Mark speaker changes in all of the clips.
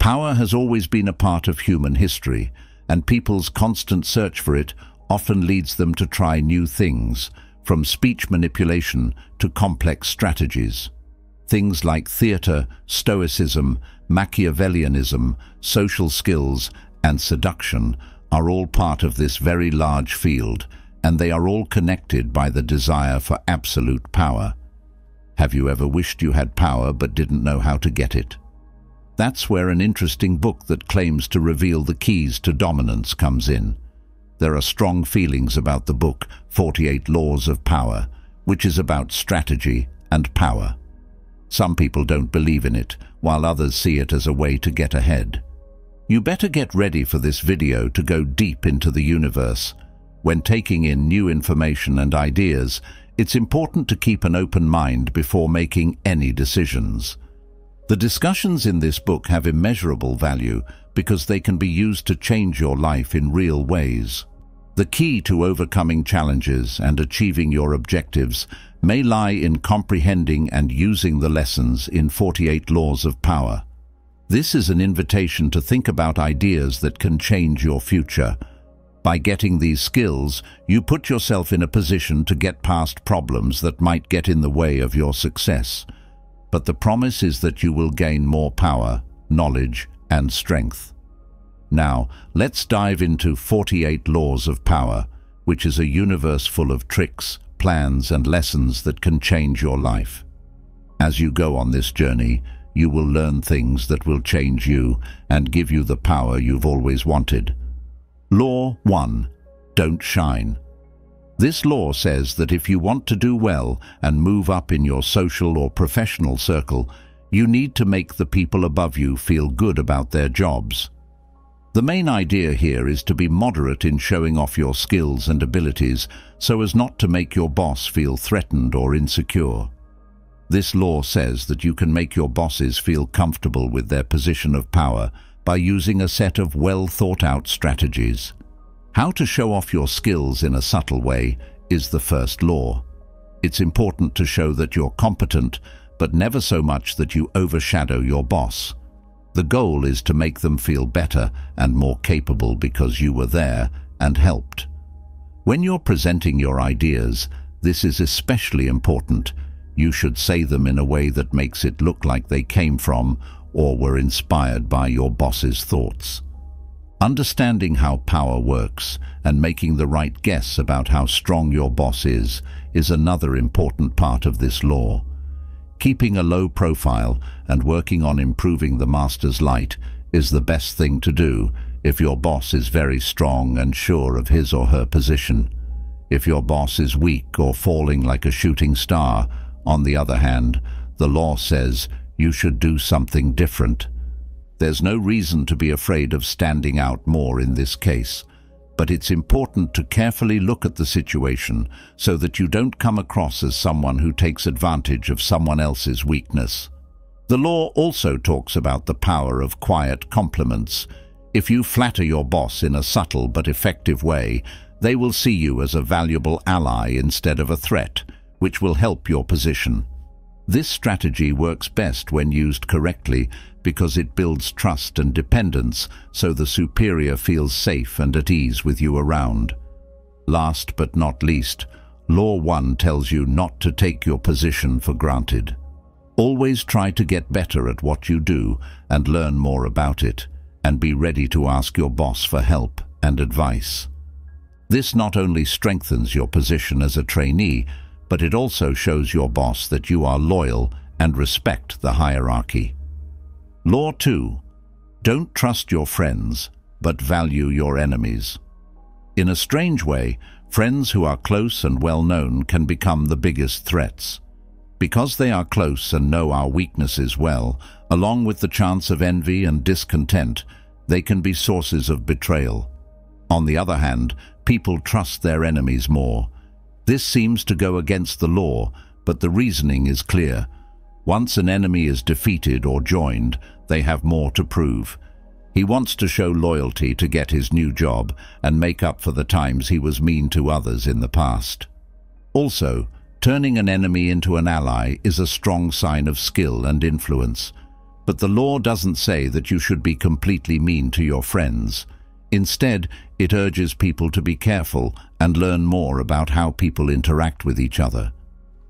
Speaker 1: Power has always been a part of human history, and people's constant search for it often leads them to try new things, from speech manipulation to complex strategies. Things like theatre, stoicism, Machiavellianism, social skills and seduction are all part of this very large field, and they are all connected by the desire for absolute power. Have you ever wished you had power but didn't know how to get it? That's where an interesting book that claims to reveal the keys to dominance comes in. There are strong feelings about the book 48 Laws of Power, which is about strategy and power. Some people don't believe in it, while others see it as a way to get ahead. You better get ready for this video to go deep into the universe. When taking in new information and ideas, it's important to keep an open mind before making any decisions. The discussions in this book have immeasurable value because they can be used to change your life in real ways. The key to overcoming challenges and achieving your objectives may lie in comprehending and using the lessons in 48 Laws of Power. This is an invitation to think about ideas that can change your future. By getting these skills, you put yourself in a position to get past problems that might get in the way of your success. But the promise is that you will gain more power, knowledge and strength. Now, let's dive into 48 Laws of Power, which is a universe full of tricks, plans and lessons that can change your life. As you go on this journey, you will learn things that will change you and give you the power you've always wanted. Law 1. Don't shine. This law says that if you want to do well and move up in your social or professional circle, you need to make the people above you feel good about their jobs. The main idea here is to be moderate in showing off your skills and abilities so as not to make your boss feel threatened or insecure. This law says that you can make your bosses feel comfortable with their position of power by using a set of well-thought-out strategies. How to show off your skills in a subtle way is the first law. It's important to show that you're competent, but never so much that you overshadow your boss. The goal is to make them feel better and more capable because you were there and helped. When you're presenting your ideas, this is especially important. You should say them in a way that makes it look like they came from or were inspired by your boss's thoughts. Understanding how power works and making the right guess about how strong your boss is is another important part of this law. Keeping a low profile and working on improving the master's light is the best thing to do if your boss is very strong and sure of his or her position. If your boss is weak or falling like a shooting star, on the other hand, the law says you should do something different. There's no reason to be afraid of standing out more in this case but it's important to carefully look at the situation so that you don't come across as someone who takes advantage of someone else's weakness. The law also talks about the power of quiet compliments. If you flatter your boss in a subtle but effective way, they will see you as a valuable ally instead of a threat, which will help your position. This strategy works best when used correctly because it builds trust and dependence so the superior feels safe and at ease with you around. Last but not least, Law 1 tells you not to take your position for granted. Always try to get better at what you do and learn more about it, and be ready to ask your boss for help and advice. This not only strengthens your position as a trainee, but it also shows your boss that you are loyal and respect the hierarchy. Law 2. Don't trust your friends, but value your enemies. In a strange way, friends who are close and well-known can become the biggest threats. Because they are close and know our weaknesses well, along with the chance of envy and discontent, they can be sources of betrayal. On the other hand, people trust their enemies more. This seems to go against the law, but the reasoning is clear. Once an enemy is defeated or joined, they have more to prove. He wants to show loyalty to get his new job and make up for the times he was mean to others in the past. Also, turning an enemy into an ally is a strong sign of skill and influence. But the law doesn't say that you should be completely mean to your friends. Instead, it urges people to be careful and learn more about how people interact with each other.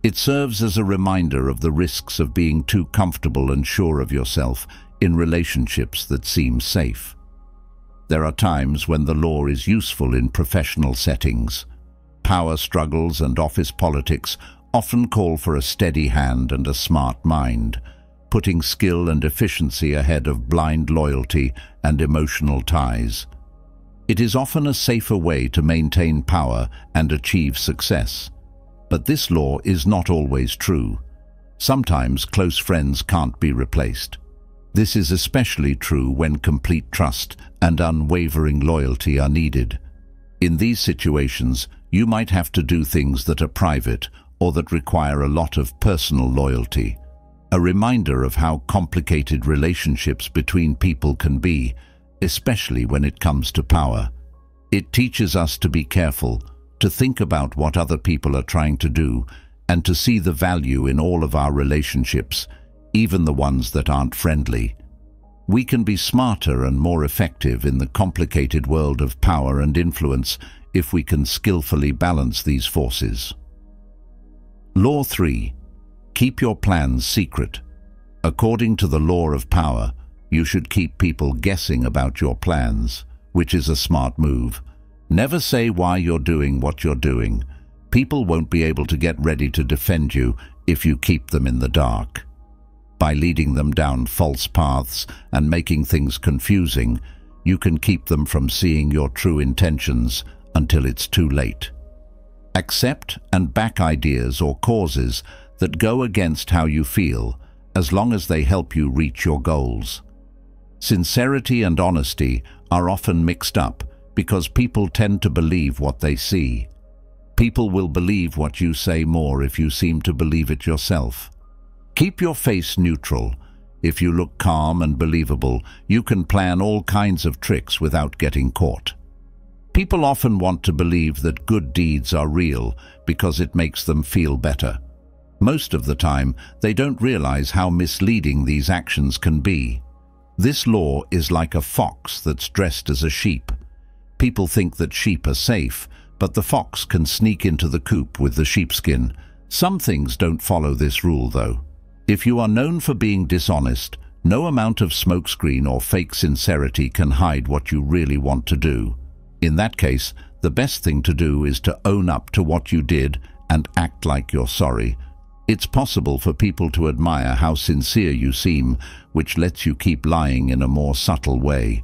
Speaker 1: It serves as a reminder of the risks of being too comfortable and sure of yourself in relationships that seem safe. There are times when the law is useful in professional settings. Power struggles and office politics often call for a steady hand and a smart mind, putting skill and efficiency ahead of blind loyalty and emotional ties. It is often a safer way to maintain power and achieve success. But this law is not always true. Sometimes close friends can't be replaced. This is especially true when complete trust and unwavering loyalty are needed. In these situations, you might have to do things that are private or that require a lot of personal loyalty. A reminder of how complicated relationships between people can be, especially when it comes to power. It teaches us to be careful, to think about what other people are trying to do, and to see the value in all of our relationships, even the ones that aren't friendly. We can be smarter and more effective in the complicated world of power and influence if we can skillfully balance these forces. Law 3. Keep your plans secret. According to the law of power, you should keep people guessing about your plans, which is a smart move. Never say why you're doing what you're doing. People won't be able to get ready to defend you if you keep them in the dark by leading them down false paths and making things confusing, you can keep them from seeing your true intentions until it's too late. Accept and back ideas or causes that go against how you feel, as long as they help you reach your goals. Sincerity and honesty are often mixed up because people tend to believe what they see. People will believe what you say more if you seem to believe it yourself. Keep your face neutral. If you look calm and believable, you can plan all kinds of tricks without getting caught. People often want to believe that good deeds are real because it makes them feel better. Most of the time, they don't realize how misleading these actions can be. This law is like a fox that's dressed as a sheep. People think that sheep are safe, but the fox can sneak into the coop with the sheepskin. Some things don't follow this rule, though. If you are known for being dishonest, no amount of smokescreen or fake sincerity can hide what you really want to do. In that case, the best thing to do is to own up to what you did and act like you're sorry. It's possible for people to admire how sincere you seem, which lets you keep lying in a more subtle way.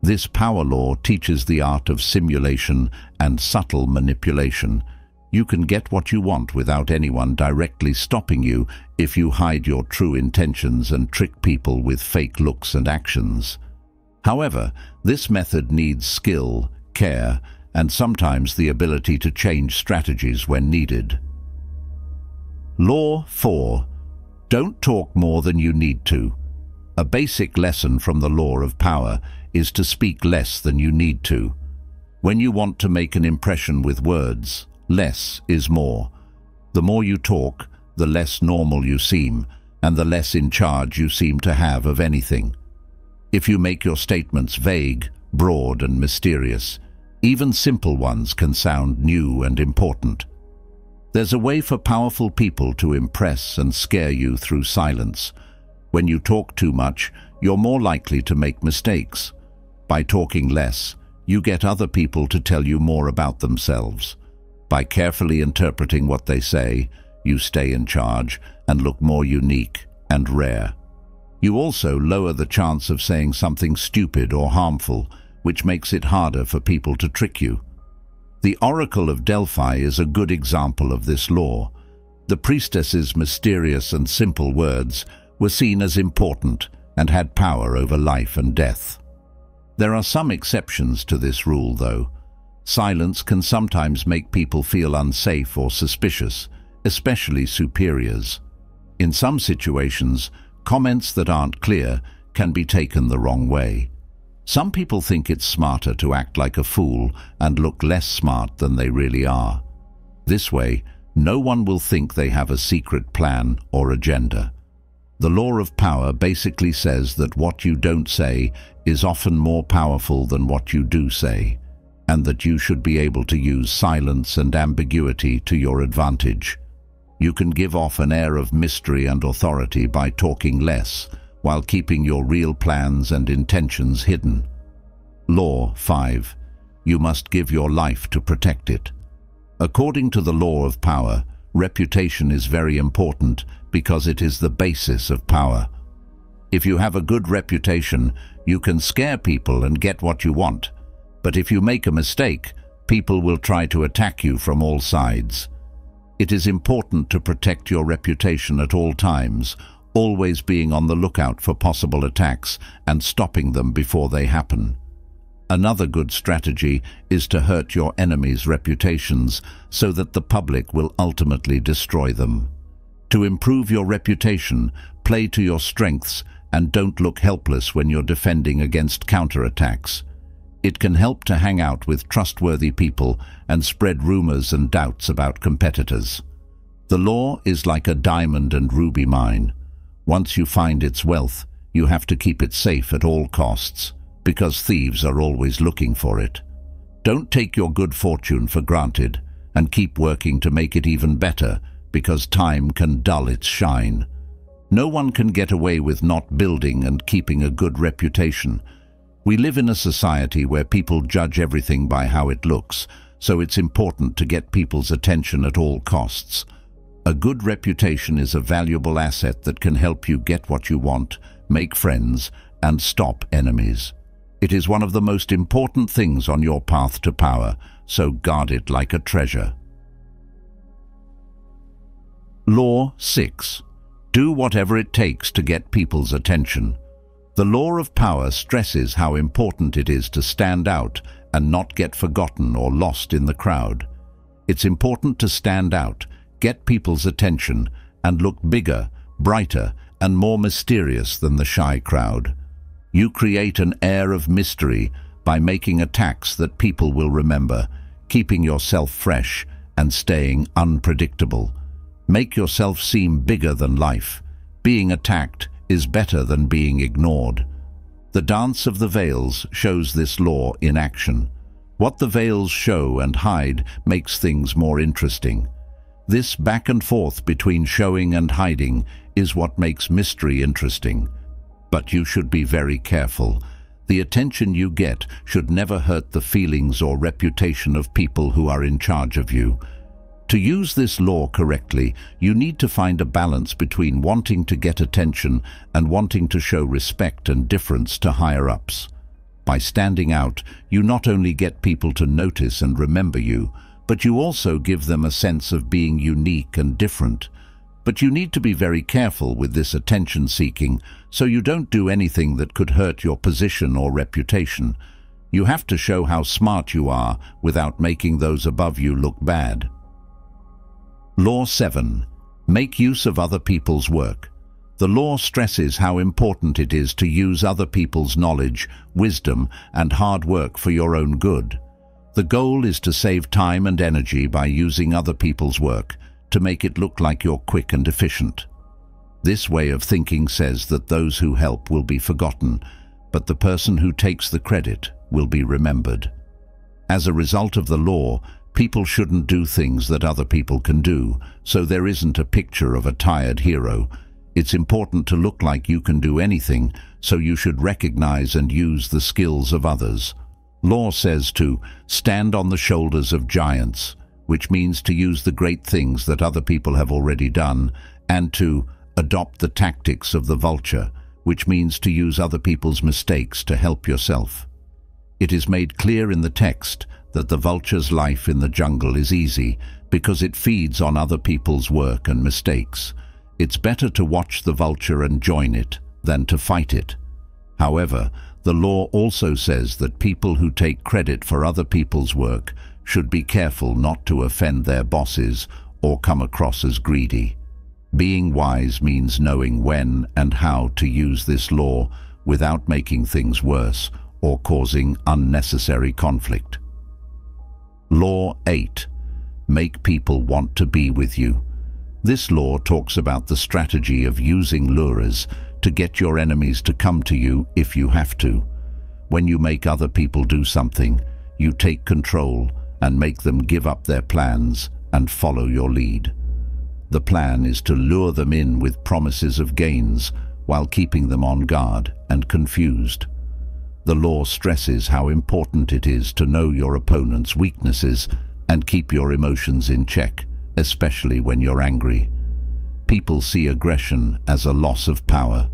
Speaker 1: This power law teaches the art of simulation and subtle manipulation. You can get what you want without anyone directly stopping you if you hide your true intentions and trick people with fake looks and actions. However, this method needs skill, care, and sometimes the ability to change strategies when needed. Law 4. Don't talk more than you need to. A basic lesson from the law of power is to speak less than you need to. When you want to make an impression with words, Less is more. The more you talk, the less normal you seem, and the less in charge you seem to have of anything. If you make your statements vague, broad and mysterious, even simple ones can sound new and important. There's a way for powerful people to impress and scare you through silence. When you talk too much, you're more likely to make mistakes. By talking less, you get other people to tell you more about themselves. By carefully interpreting what they say, you stay in charge and look more unique and rare. You also lower the chance of saying something stupid or harmful, which makes it harder for people to trick you. The Oracle of Delphi is a good example of this law. The priestess's mysterious and simple words were seen as important and had power over life and death. There are some exceptions to this rule, though. Silence can sometimes make people feel unsafe or suspicious, especially superiors. In some situations, comments that aren't clear can be taken the wrong way. Some people think it's smarter to act like a fool and look less smart than they really are. This way, no one will think they have a secret plan or agenda. The law of power basically says that what you don't say is often more powerful than what you do say, and that you should be able to use silence and ambiguity to your advantage. You can give off an air of mystery and authority by talking less, while keeping your real plans and intentions hidden. Law 5. You must give your life to protect it. According to the law of power, reputation is very important because it is the basis of power. If you have a good reputation, you can scare people and get what you want. But if you make a mistake, people will try to attack you from all sides. It is important to protect your reputation at all times, always being on the lookout for possible attacks and stopping them before they happen. Another good strategy is to hurt your enemies' reputations so that the public will ultimately destroy them. To improve your reputation, play to your strengths and don't look helpless when you're defending against counterattacks. It can help to hang out with trustworthy people and spread rumors and doubts about competitors. The law is like a diamond and ruby mine. Once you find its wealth, you have to keep it safe at all costs because thieves are always looking for it. Don't take your good fortune for granted and keep working to make it even better because time can dull its shine. No one can get away with not building and keeping a good reputation. We live in a society where people judge everything by how it looks, so it's important to get people's attention at all costs. A good reputation is a valuable asset that can help you get what you want, make friends, and stop enemies. It is one of the most important things on your path to power, so guard it like a treasure. Law 6. Do whatever it takes to get people's attention. The law of power stresses how important it is to stand out and not get forgotten or lost in the crowd. It's important to stand out, get people's attention, and look bigger, brighter, and more mysterious than the shy crowd. You create an air of mystery by making attacks that people will remember, keeping yourself fresh and staying unpredictable. Make yourself seem bigger than life. Being attacked is better than being ignored. The Dance of the Veils shows this law in action. What the veils show and hide makes things more interesting. This back and forth between showing and hiding is what makes mystery interesting. But you should be very careful. The attention you get should never hurt the feelings or reputation of people who are in charge of you. To use this law correctly, you need to find a balance between wanting to get attention and wanting to show respect and difference to higher-ups. By standing out, you not only get people to notice and remember you, but you also give them a sense of being unique and different. But you need to be very careful with this attention-seeking so you don't do anything that could hurt your position or reputation. You have to show how smart you are without making those above you look bad. Law 7. Make use of other people's work. The law stresses how important it is to use other people's knowledge, wisdom, and hard work for your own good. The goal is to save time and energy by using other people's work, to make it look like you're quick and efficient. This way of thinking says that those who help will be forgotten, but the person who takes the credit will be remembered. As a result of the law, people shouldn't do things that other people can do, so there isn't a picture of a tired hero. It's important to look like you can do anything, so you should recognize and use the skills of others. Law says to stand on the shoulders of giants, which means to use the great things that other people have already done, and to adopt the tactics of the vulture, which means to use other people's mistakes to help yourself. It is made clear in the text that the vulture's life in the jungle is easy because it feeds on other people's work and mistakes. It's better to watch the vulture and join it than to fight it. However, the law also says that people who take credit for other people's work should be careful not to offend their bosses or come across as greedy. Being wise means knowing when and how to use this law without making things worse or causing unnecessary conflict. Law 8. Make people want to be with you. This law talks about the strategy of using lures to get your enemies to come to you if you have to. When you make other people do something, you take control and make them give up their plans and follow your lead. The plan is to lure them in with promises of gains while keeping them on guard and confused. The law stresses how important it is to know your opponent's weaknesses and keep your emotions in check, especially when you're angry. People see aggression as a loss of power.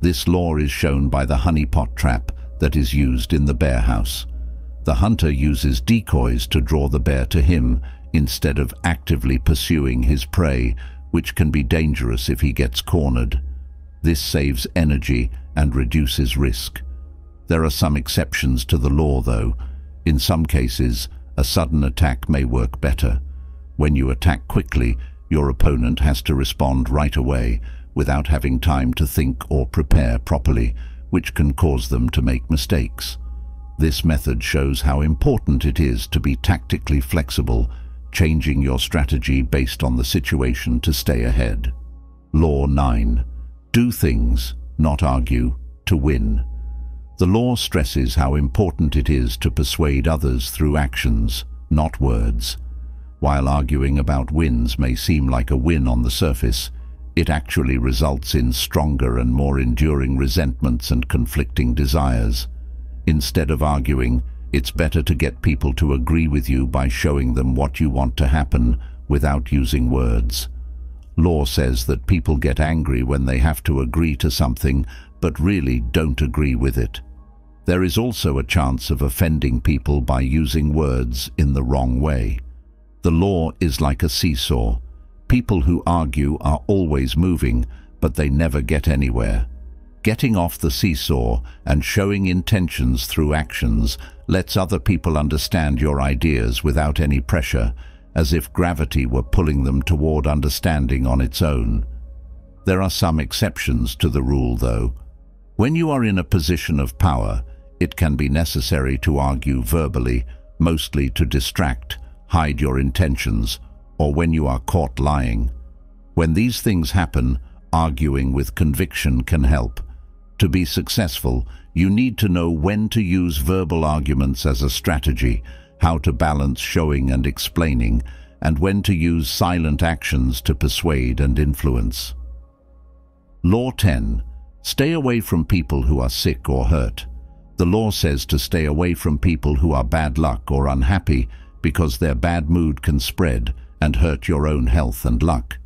Speaker 1: This law is shown by the honeypot trap that is used in the bear house. The hunter uses decoys to draw the bear to him instead of actively pursuing his prey, which can be dangerous if he gets cornered. This saves energy and reduces risk. There are some exceptions to the law, though. In some cases, a sudden attack may work better. When you attack quickly, your opponent has to respond right away without having time to think or prepare properly, which can cause them to make mistakes. This method shows how important it is to be tactically flexible, changing your strategy based on the situation to stay ahead. Law 9. Do things, not argue, to win. The law stresses how important it is to persuade others through actions, not words. While arguing about wins may seem like a win on the surface, it actually results in stronger and more enduring resentments and conflicting desires. Instead of arguing, it's better to get people to agree with you by showing them what you want to happen without using words. Law says that people get angry when they have to agree to something but really don't agree with it. There is also a chance of offending people by using words in the wrong way. The law is like a seesaw. People who argue are always moving, but they never get anywhere. Getting off the seesaw and showing intentions through actions lets other people understand your ideas without any pressure, as if gravity were pulling them toward understanding on its own. There are some exceptions to the rule, though. When you are in a position of power, it can be necessary to argue verbally, mostly to distract, hide your intentions, or when you are caught lying. When these things happen, arguing with conviction can help. To be successful, you need to know when to use verbal arguments as a strategy, how to balance showing and explaining, and when to use silent actions to persuade and influence. Law 10. Stay away from people who are sick or hurt. The law says to stay away from people who are bad luck or unhappy because their bad mood can spread and hurt your own health and luck.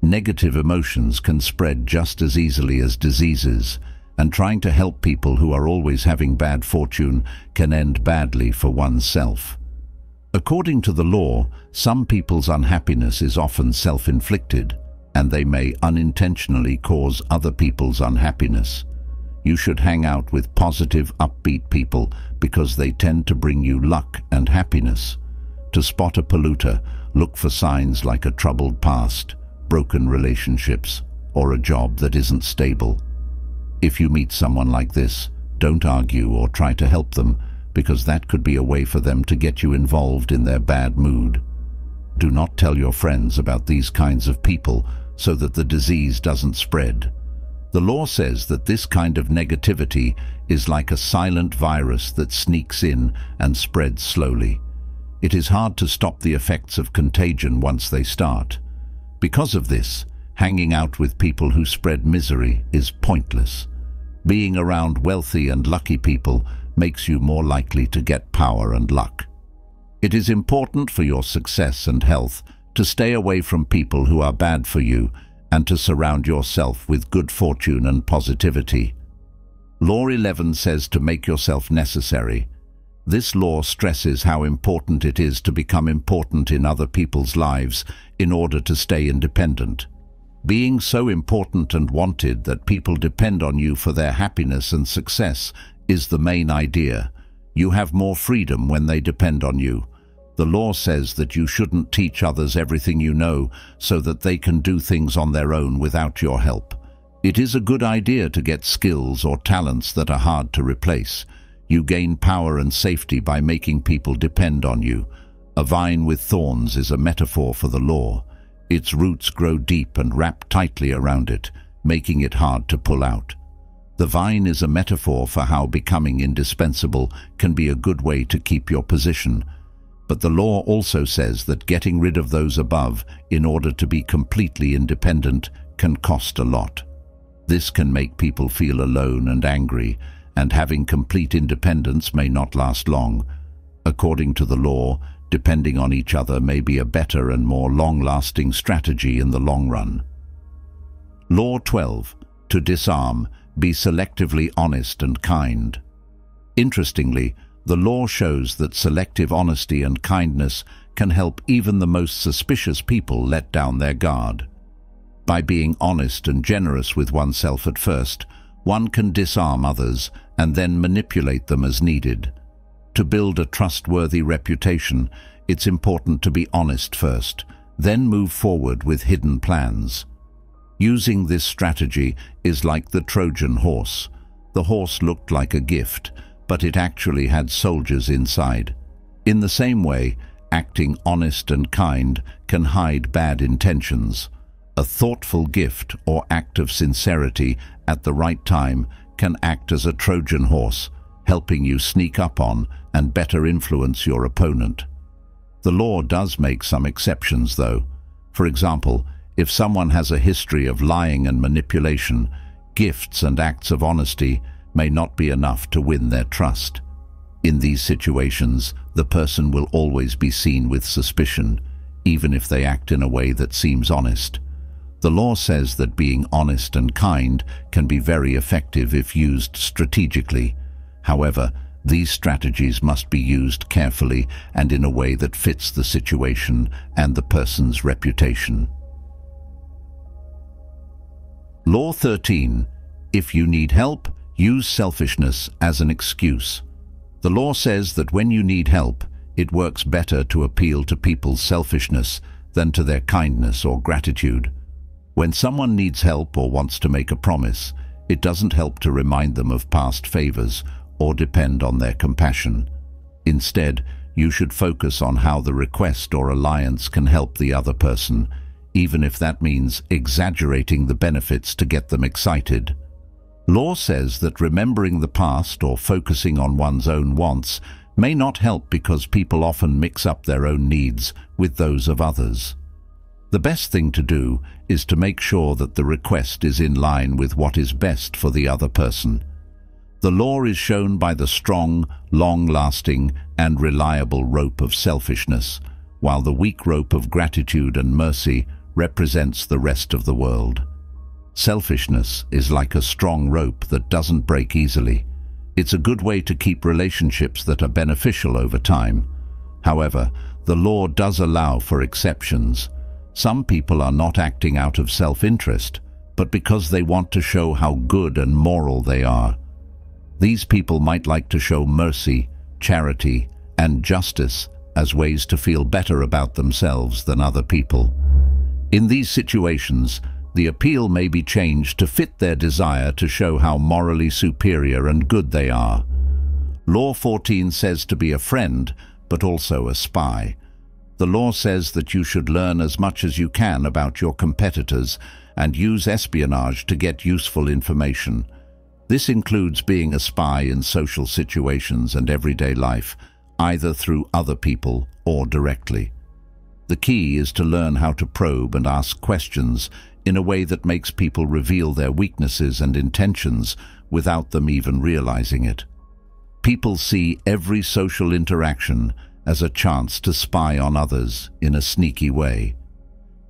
Speaker 1: Negative emotions can spread just as easily as diseases, and trying to help people who are always having bad fortune can end badly for oneself. According to the law, some people's unhappiness is often self-inflicted, and they may unintentionally cause other people's unhappiness. You should hang out with positive, upbeat people because they tend to bring you luck and happiness. To spot a polluter, look for signs like a troubled past, broken relationships, or a job that isn't stable. If you meet someone like this, don't argue or try to help them, because that could be a way for them to get you involved in their bad mood. Do not tell your friends about these kinds of people so that the disease doesn't spread. The law says that this kind of negativity is like a silent virus that sneaks in and spreads slowly. It is hard to stop the effects of contagion once they start. Because of this, hanging out with people who spread misery is pointless. Being around wealthy and lucky people makes you more likely to get power and luck. It is important for your success and health to stay away from people who are bad for you and to surround yourself with good fortune and positivity. Law 11 says to make yourself necessary, this law stresses how important it is to become important in other people's lives in order to stay independent. Being so important and wanted that people depend on you for their happiness and success is the main idea. You have more freedom when they depend on you. The law says that you shouldn't teach others everything you know so that they can do things on their own without your help. It is a good idea to get skills or talents that are hard to replace. You gain power and safety by making people depend on you. A vine with thorns is a metaphor for the law. Its roots grow deep and wrap tightly around it, making it hard to pull out. The vine is a metaphor for how becoming indispensable can be a good way to keep your position. But the law also says that getting rid of those above in order to be completely independent can cost a lot. This can make people feel alone and angry, and having complete independence may not last long. According to the law, depending on each other may be a better and more long-lasting strategy in the long run. Law 12. To disarm be selectively honest and kind. Interestingly, the law shows that selective honesty and kindness can help even the most suspicious people let down their guard. By being honest and generous with oneself at first, one can disarm others and then manipulate them as needed. To build a trustworthy reputation, it's important to be honest first, then move forward with hidden plans. Using this strategy is like the Trojan horse. The horse looked like a gift, but it actually had soldiers inside. In the same way, acting honest and kind can hide bad intentions. A thoughtful gift or act of sincerity at the right time can act as a Trojan horse, helping you sneak up on and better influence your opponent. The law does make some exceptions, though. For example, if someone has a history of lying and manipulation, gifts and acts of honesty may not be enough to win their trust. In these situations, the person will always be seen with suspicion, even if they act in a way that seems honest. The law says that being honest and kind can be very effective if used strategically. However, these strategies must be used carefully and in a way that fits the situation and the person's reputation. Law 13. If you need help, use selfishness as an excuse. The law says that when you need help, it works better to appeal to people's selfishness than to their kindness or gratitude. When someone needs help or wants to make a promise, it doesn't help to remind them of past favors or depend on their compassion. Instead, you should focus on how the request or alliance can help the other person even if that means exaggerating the benefits to get them excited. Law says that remembering the past or focusing on one's own wants may not help because people often mix up their own needs with those of others. The best thing to do is to make sure that the request is in line with what is best for the other person. The law is shown by the strong, long-lasting and reliable rope of selfishness, while the weak rope of gratitude and mercy represents the rest of the world. Selfishness is like a strong rope that doesn't break easily. It's a good way to keep relationships that are beneficial over time. However, the law does allow for exceptions. Some people are not acting out of self-interest, but because they want to show how good and moral they are. These people might like to show mercy, charity, and justice as ways to feel better about themselves than other people. In these situations, the appeal may be changed to fit their desire to show how morally superior and good they are. Law 14 says to be a friend, but also a spy. The law says that you should learn as much as you can about your competitors and use espionage to get useful information. This includes being a spy in social situations and everyday life, either through other people or directly. The key is to learn how to probe and ask questions in a way that makes people reveal their weaknesses and intentions without them even realizing it. People see every social interaction as a chance to spy on others in a sneaky way.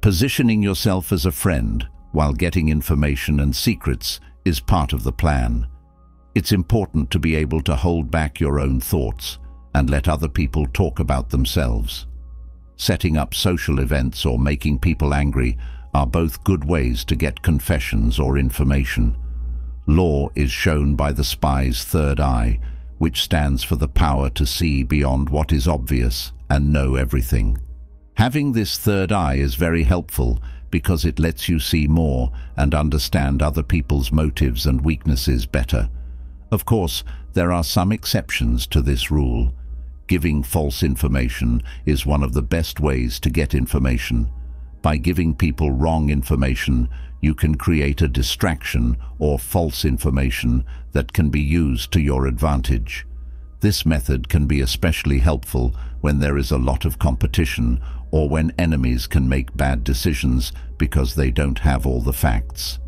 Speaker 1: Positioning yourself as a friend while getting information and secrets is part of the plan. It's important to be able to hold back your own thoughts and let other people talk about themselves. Setting up social events or making people angry are both good ways to get confessions or information. Law is shown by the spy's third eye, which stands for the power to see beyond what is obvious and know everything. Having this third eye is very helpful because it lets you see more and understand other people's motives and weaknesses better. Of course, there are some exceptions to this rule. Giving false information is one of the best ways to get information. By giving people wrong information, you can create a distraction or false information that can be used to your advantage. This method can be especially helpful when there is a lot of competition or when enemies can make bad decisions because they don't have all the facts.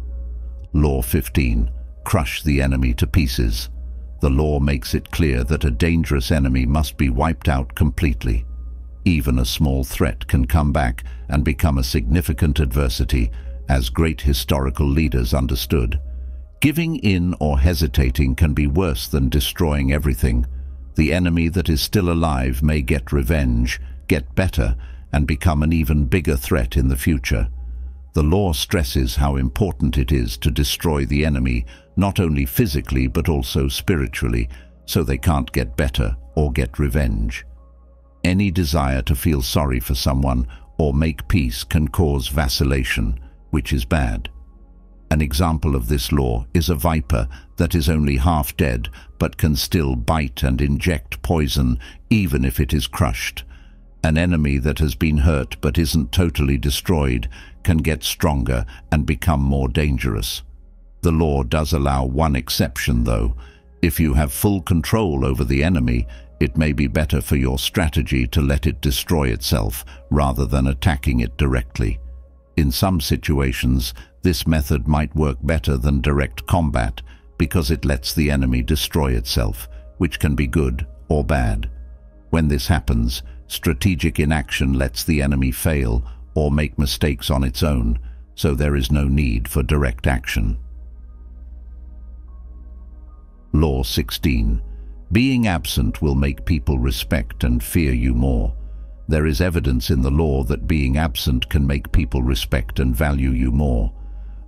Speaker 1: Law 15. Crush the enemy to pieces. The law makes it clear that a dangerous enemy must be wiped out completely. Even a small threat can come back and become a significant adversity, as great historical leaders understood. Giving in or hesitating can be worse than destroying everything. The enemy that is still alive may get revenge, get better, and become an even bigger threat in the future. The law stresses how important it is to destroy the enemy, not only physically but also spiritually, so they can't get better or get revenge. Any desire to feel sorry for someone or make peace can cause vacillation, which is bad. An example of this law is a viper that is only half dead but can still bite and inject poison even if it is crushed. An enemy that has been hurt but isn't totally destroyed can get stronger and become more dangerous. The law does allow one exception though. If you have full control over the enemy, it may be better for your strategy to let it destroy itself rather than attacking it directly. In some situations, this method might work better than direct combat because it lets the enemy destroy itself, which can be good or bad. When this happens, strategic inaction lets the enemy fail or make mistakes on its own, so there is no need for direct action. Law 16 being absent will make people respect and fear you more. There is evidence in the law that being absent can make people respect and value you more.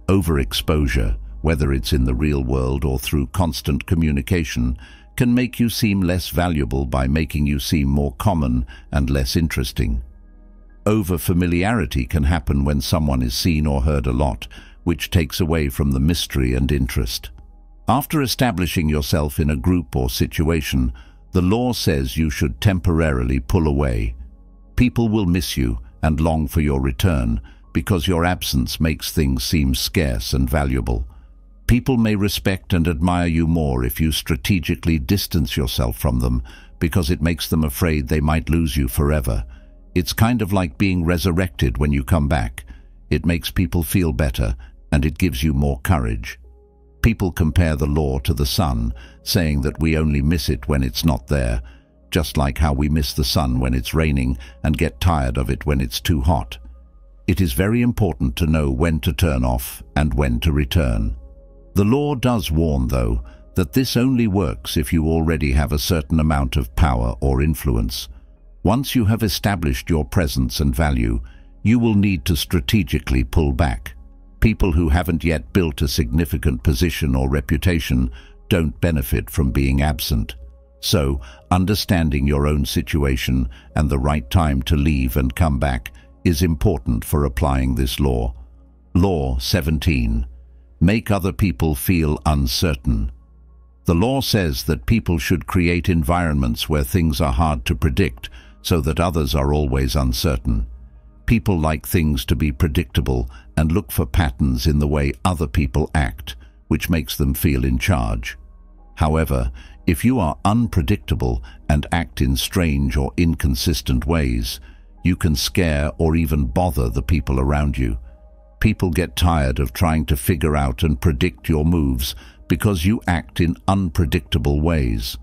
Speaker 1: Overexposure, whether it's in the real world or through constant communication, can make you seem less valuable by making you seem more common and less interesting. Over-familiarity can happen when someone is seen or heard a lot, which takes away from the mystery and interest. After establishing yourself in a group or situation, the law says you should temporarily pull away. People will miss you and long for your return because your absence makes things seem scarce and valuable. People may respect and admire you more if you strategically distance yourself from them because it makes them afraid they might lose you forever. It's kind of like being resurrected when you come back. It makes people feel better and it gives you more courage. People compare the law to the sun, saying that we only miss it when it's not there, just like how we miss the sun when it's raining and get tired of it when it's too hot. It is very important to know when to turn off and when to return. The law does warn, though, that this only works if you already have a certain amount of power or influence. Once you have established your presence and value, you will need to strategically pull back. People who haven't yet built a significant position or reputation don't benefit from being absent. So, understanding your own situation and the right time to leave and come back is important for applying this law. Law 17. Make other people feel uncertain. The law says that people should create environments where things are hard to predict so that others are always uncertain. People like things to be predictable and look for patterns in the way other people act, which makes them feel in charge. However, if you are unpredictable and act in strange or inconsistent ways, you can scare or even bother the people around you. People get tired of trying to figure out and predict your moves because you act in unpredictable ways.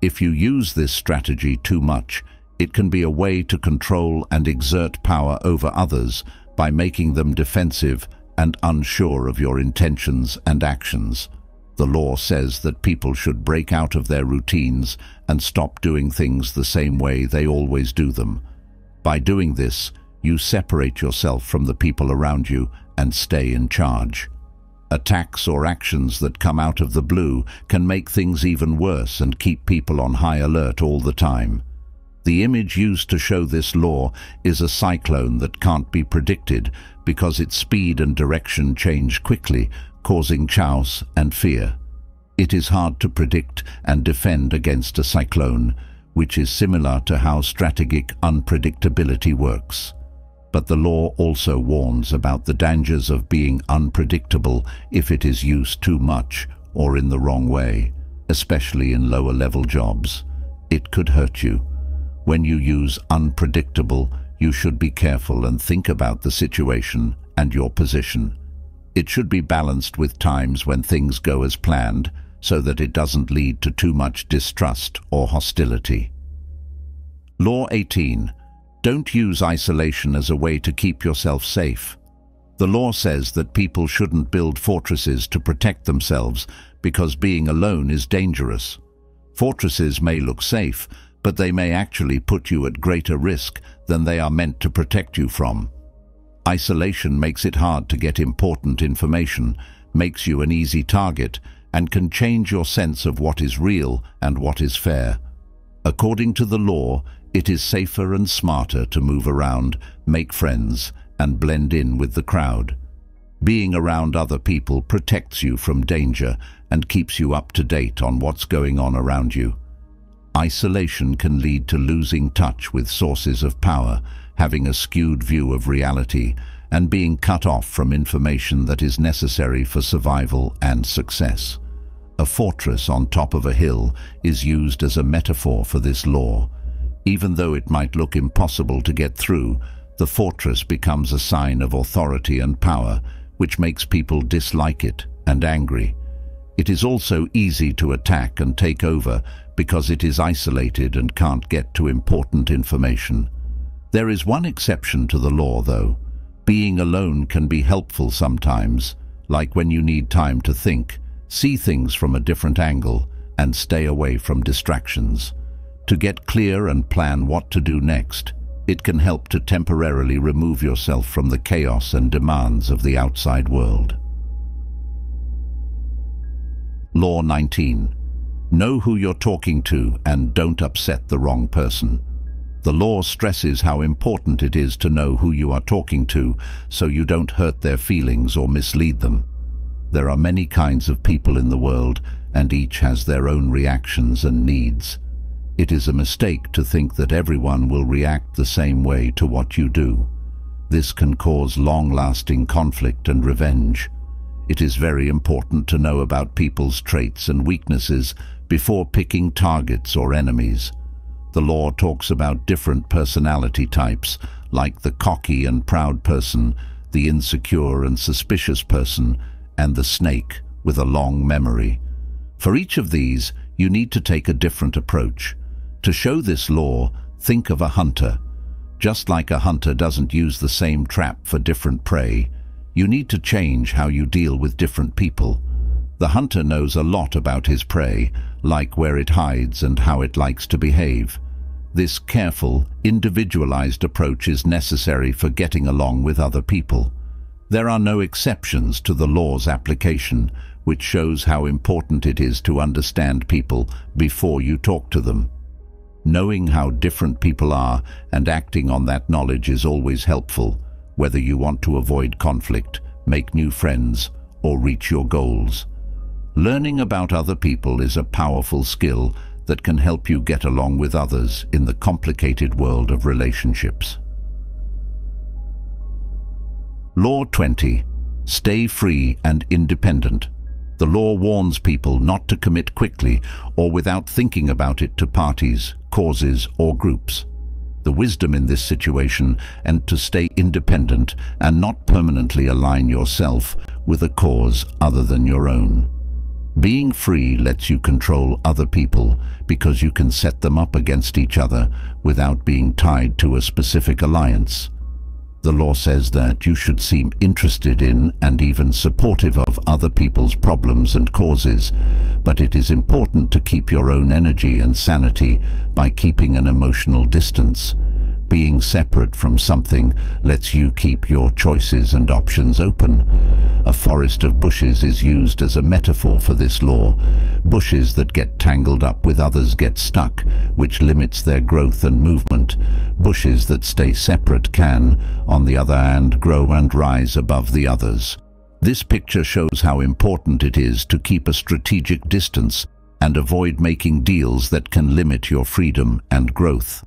Speaker 1: If you use this strategy too much, it can be a way to control and exert power over others by making them defensive and unsure of your intentions and actions. The law says that people should break out of their routines and stop doing things the same way they always do them. By doing this, you separate yourself from the people around you and stay in charge. Attacks or actions that come out of the blue can make things even worse and keep people on high alert all the time. The image used to show this law is a cyclone that can't be predicted because its speed and direction change quickly, causing chaos and fear. It is hard to predict and defend against a cyclone, which is similar to how strategic unpredictability works. But the law also warns about the dangers of being unpredictable if it is used too much or in the wrong way, especially in lower level jobs. It could hurt you. When you use unpredictable, you should be careful and think about the situation and your position. It should be balanced with times when things go as planned so that it doesn't lead to too much distrust or hostility. Law 18. Don't use isolation as a way to keep yourself safe. The law says that people shouldn't build fortresses to protect themselves because being alone is dangerous. Fortresses may look safe, but they may actually put you at greater risk than they are meant to protect you from. Isolation makes it hard to get important information, makes you an easy target, and can change your sense of what is real and what is fair. According to the law, it is safer and smarter to move around, make friends, and blend in with the crowd. Being around other people protects you from danger and keeps you up to date on what's going on around you. Isolation can lead to losing touch with sources of power, having a skewed view of reality, and being cut off from information that is necessary for survival and success. A fortress on top of a hill is used as a metaphor for this law. Even though it might look impossible to get through, the fortress becomes a sign of authority and power, which makes people dislike it and angry. It is also easy to attack and take over because it is isolated and can't get to important information. There is one exception to the law, though. Being alone can be helpful sometimes, like when you need time to think, see things from a different angle, and stay away from distractions. To get clear and plan what to do next, it can help to temporarily remove yourself from the chaos and demands of the outside world. Law 19 Know who you're talking to and don't upset the wrong person. The law stresses how important it is to know who you are talking to so you don't hurt their feelings or mislead them. There are many kinds of people in the world and each has their own reactions and needs. It is a mistake to think that everyone will react the same way to what you do. This can cause long-lasting conflict and revenge. It is very important to know about people's traits and weaknesses before picking targets or enemies. The law talks about different personality types, like the cocky and proud person, the insecure and suspicious person, and the snake with a long memory. For each of these, you need to take a different approach. To show this law, think of a hunter. Just like a hunter doesn't use the same trap for different prey, you need to change how you deal with different people. The hunter knows a lot about his prey, like where it hides and how it likes to behave. This careful, individualized approach is necessary for getting along with other people. There are no exceptions to the law's application, which shows how important it is to understand people before you talk to them. Knowing how different people are and acting on that knowledge is always helpful, whether you want to avoid conflict, make new friends, or reach your goals. Learning about other people is a powerful skill that can help you get along with others in the complicated world of relationships. Law 20. Stay free and independent. The law warns people not to commit quickly or without thinking about it to parties, causes or groups. The wisdom in this situation and to stay independent and not permanently align yourself with a cause other than your own. Being free lets you control other people because you can set them up against each other without being tied to a specific alliance. The law says that you should seem interested in and even supportive of other people's problems and causes, but it is important to keep your own energy and sanity by keeping an emotional distance. Being separate from something lets you keep your choices and options open. A forest of bushes is used as a metaphor for this law. Bushes that get tangled up with others get stuck, which limits their growth and movement. Bushes that stay separate can, on the other hand, grow and rise above the others. This picture shows how important it is to keep a strategic distance and avoid making deals that can limit your freedom and growth.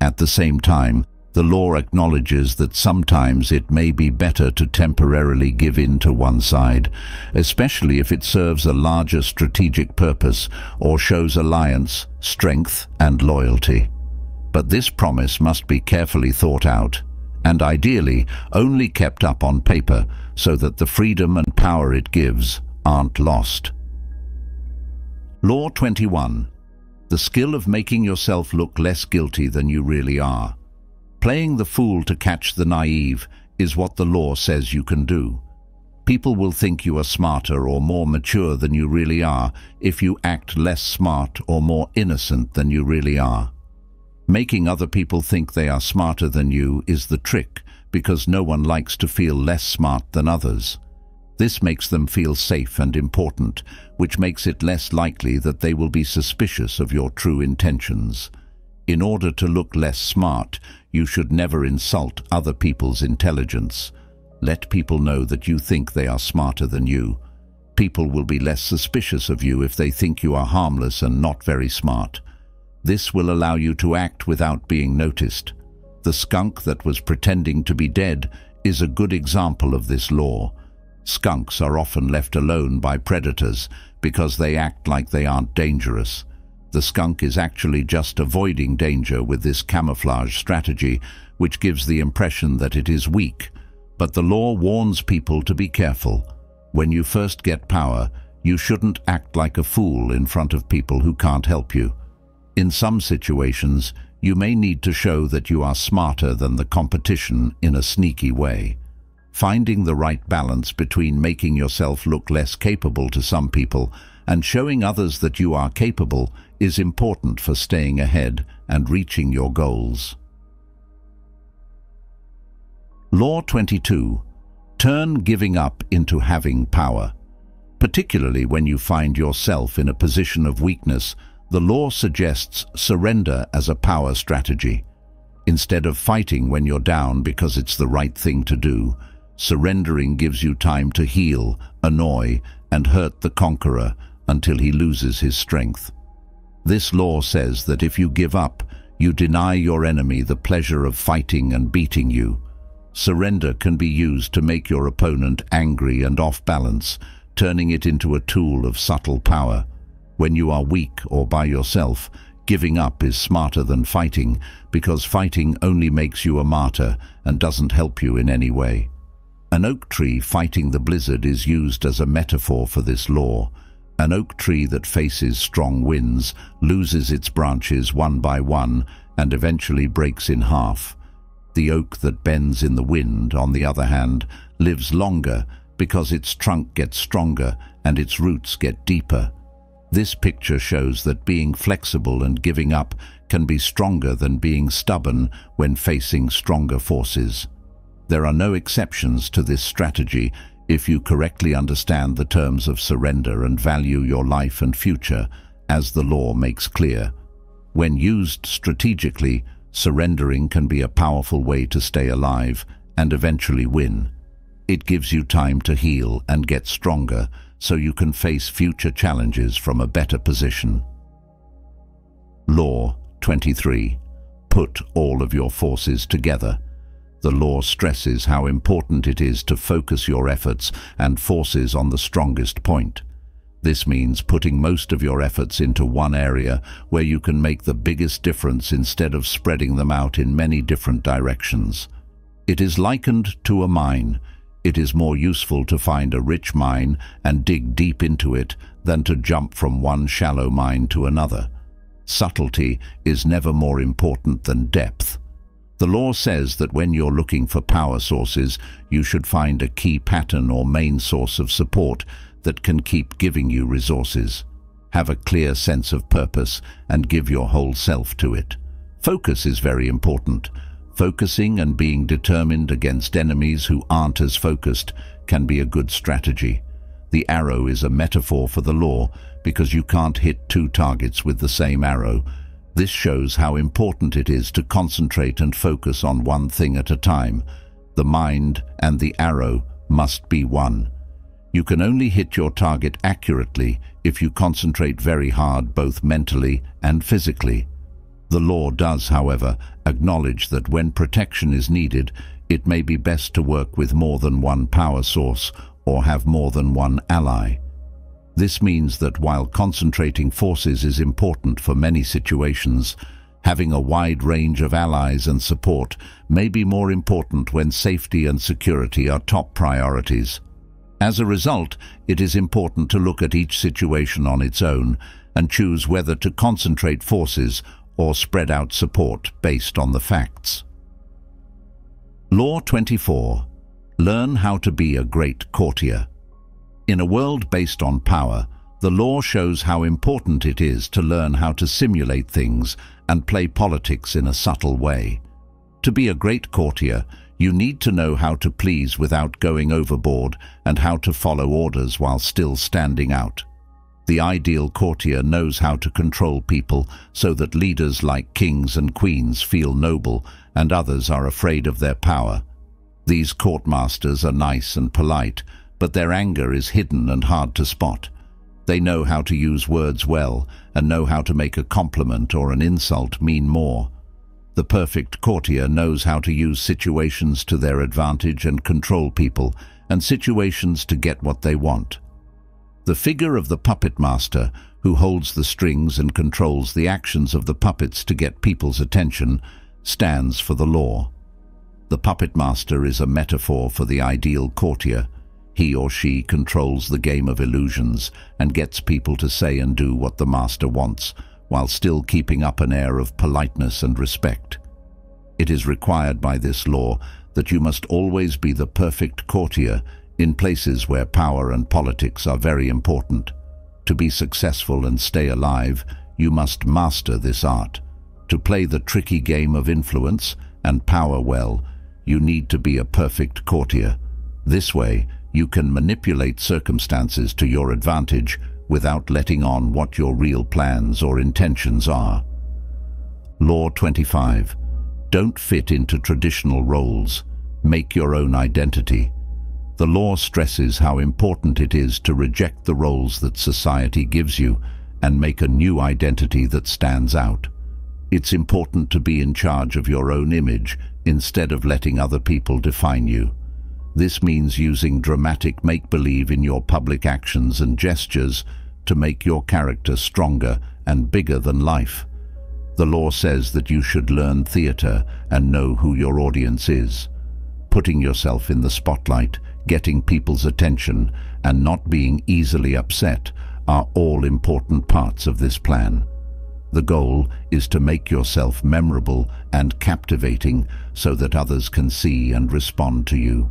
Speaker 1: At the same time, The law acknowledges that sometimes it may be better to temporarily give in to one side, especially if it serves a larger strategic purpose or shows alliance, strength and loyalty. But this promise must be carefully thought out and ideally only kept up on paper so that the freedom and power it gives aren't lost. Law 21. The skill of making yourself look less guilty than you really are. Playing the fool to catch the naive is what the law says you can do. People will think you are smarter or more mature than you really are if you act less smart or more innocent than you really are. Making other people think they are smarter than you is the trick because no one likes to feel less smart than others. This makes them feel safe and important, which makes it less likely that they will be suspicious of your true intentions. In order to look less smart, you should never insult other people's intelligence. Let people know that you think they are smarter than you. People will be less suspicious of you if they think you are harmless and not very smart. This will allow you to act without being noticed. The skunk that was pretending to be dead is a good example of this law. Skunks are often left alone by predators because they act like they aren't dangerous. The skunk is actually just avoiding danger with this camouflage strategy, which gives the impression that it is weak. But the law warns people to be careful. When you first get power, you shouldn't act like a fool in front of people who can't help you. In some situations, you may need to show that you are smarter than the competition in a sneaky way. Finding the right balance between making yourself look less capable to some people and showing others that you are capable is important for staying ahead and reaching your goals. Law 22. Turn giving up into having power. Particularly when you find yourself in a position of weakness, the law suggests surrender as a power strategy. Instead of fighting when you're down because it's the right thing to do, surrendering gives you time to heal, annoy, and hurt the conqueror until he loses his strength. This law says that if you give up, you deny your enemy the pleasure of fighting and beating you. Surrender can be used to make your opponent angry and off balance, turning it into a tool of subtle power. When you are weak or by yourself, giving up is smarter than fighting because fighting only makes you a martyr and doesn't help you in any way. An oak tree fighting the blizzard is used as a metaphor for this law. An oak tree that faces strong winds loses its branches one by one and eventually breaks in half. The oak that bends in the wind, on the other hand, lives longer because its trunk gets stronger and its roots get deeper. This picture shows that being flexible and giving up can be stronger than being stubborn when facing stronger forces. There are no exceptions to this strategy if you correctly understand the terms of surrender and value your life and future, as the law makes clear. When used strategically, surrendering can be a powerful way to stay alive and eventually win. It gives you time to heal and get stronger so you can face future challenges from a better position. Law 23. Put all of your forces together. The law stresses how important it is to focus your efforts and forces on the strongest point. This means putting most of your efforts into one area where you can make the biggest difference instead of spreading them out in many different directions. It is likened to a mine. It is more useful to find a rich mine and dig deep into it than to jump from one shallow mine to another. Subtlety is never more important than depth. The law says that when you're looking for power sources, you should find a key pattern or main source of support that can keep giving you resources. Have a clear sense of purpose and give your whole self to it. Focus is very important. Focusing and being determined against enemies who aren't as focused can be a good strategy. The arrow is a metaphor for the law because you can't hit two targets with the same arrow, this shows how important it is to concentrate and focus on one thing at a time. The mind and the arrow must be one. You can only hit your target accurately if you concentrate very hard both mentally and physically. The law does, however, acknowledge that when protection is needed, it may be best to work with more than one power source or have more than one ally. This means that while concentrating forces is important for many situations, having a wide range of allies and support may be more important when safety and security are top priorities. As a result, it is important to look at each situation on its own and choose whether to concentrate forces or spread out support based on the facts. Law 24. Learn how to be a great courtier. In a world based on power, the law shows how important it is to learn how to simulate things and play politics in a subtle way. To be a great courtier, you need to know how to please without going overboard and how to follow orders while still standing out. The ideal courtier knows how to control people so that leaders like kings and queens feel noble and others are afraid of their power. These courtmasters are nice and polite, but their anger is hidden and hard to spot. They know how to use words well and know how to make a compliment or an insult mean more. The perfect courtier knows how to use situations to their advantage and control people, and situations to get what they want. The figure of the puppet master, who holds the strings and controls the actions of the puppets to get people's attention, stands for the law. The puppet master is a metaphor for the ideal courtier. He or she controls the game of illusions and gets people to say and do what the master wants, while still keeping up an air of politeness and respect. It is required by this law that you must always be the perfect courtier in places where power and politics are very important. To be successful and stay alive, you must master this art. To play the tricky game of influence and power well, you need to be a perfect courtier. This way, you can manipulate circumstances to your advantage without letting on what your real plans or intentions are. Law 25. Don't fit into traditional roles. Make your own identity. The law stresses how important it is to reject the roles that society gives you and make a new identity that stands out. It's important to be in charge of your own image instead of letting other people define you. This means using dramatic make-believe in your public actions and gestures to make your character stronger and bigger than life. The law says that you should learn theatre and know who your audience is. Putting yourself in the spotlight, getting people's attention, and not being easily upset are all important parts of this plan. The goal is to make yourself memorable and captivating so that others can see and respond to you.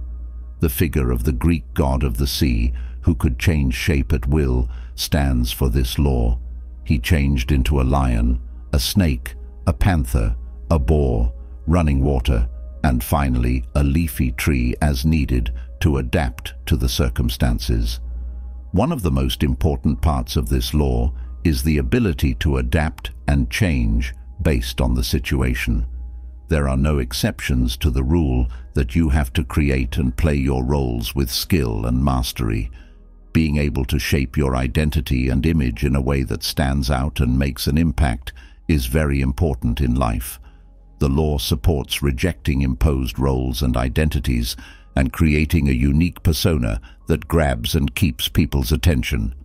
Speaker 1: The figure of the Greek god of the sea who could change shape at will, stands for this law. He changed into a lion, a snake, a panther, a boar, running water, and finally a leafy tree as needed to adapt to the circumstances. One of the most important parts of this law is the ability to adapt and change based on the situation. There are no exceptions to the rule that you have to create and play your roles with skill and mastery, being able to shape your identity and image in a way that stands out and makes an impact is very important in life. The law supports rejecting imposed roles and identities and creating a unique persona that grabs and keeps people's attention.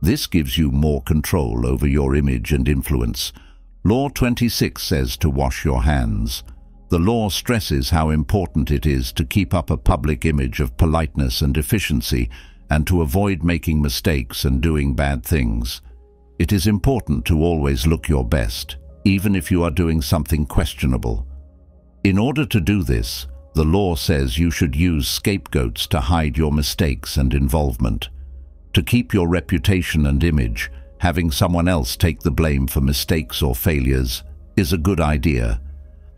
Speaker 1: This gives you more control over your image and influence. Law 26 says to wash your hands. The law stresses how important it is to keep up a public image of politeness and efficiency and to avoid making mistakes and doing bad things. It is important to always look your best, even if you are doing something questionable. In order to do this, the law says you should use scapegoats to hide your mistakes and involvement. To keep your reputation and image, having someone else take the blame for mistakes or failures is a good idea.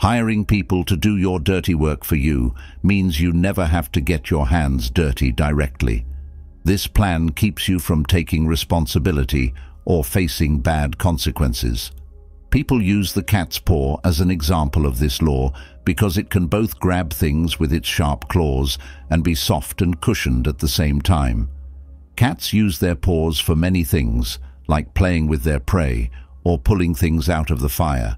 Speaker 1: Hiring people to do your dirty work for you means you never have to get your hands dirty directly. This plan keeps you from taking responsibility or facing bad consequences. People use the cat's paw as an example of this law because it can both grab things with its sharp claws and be soft and cushioned at the same time. Cats use their paws for many things, like playing with their prey or pulling things out of the fire.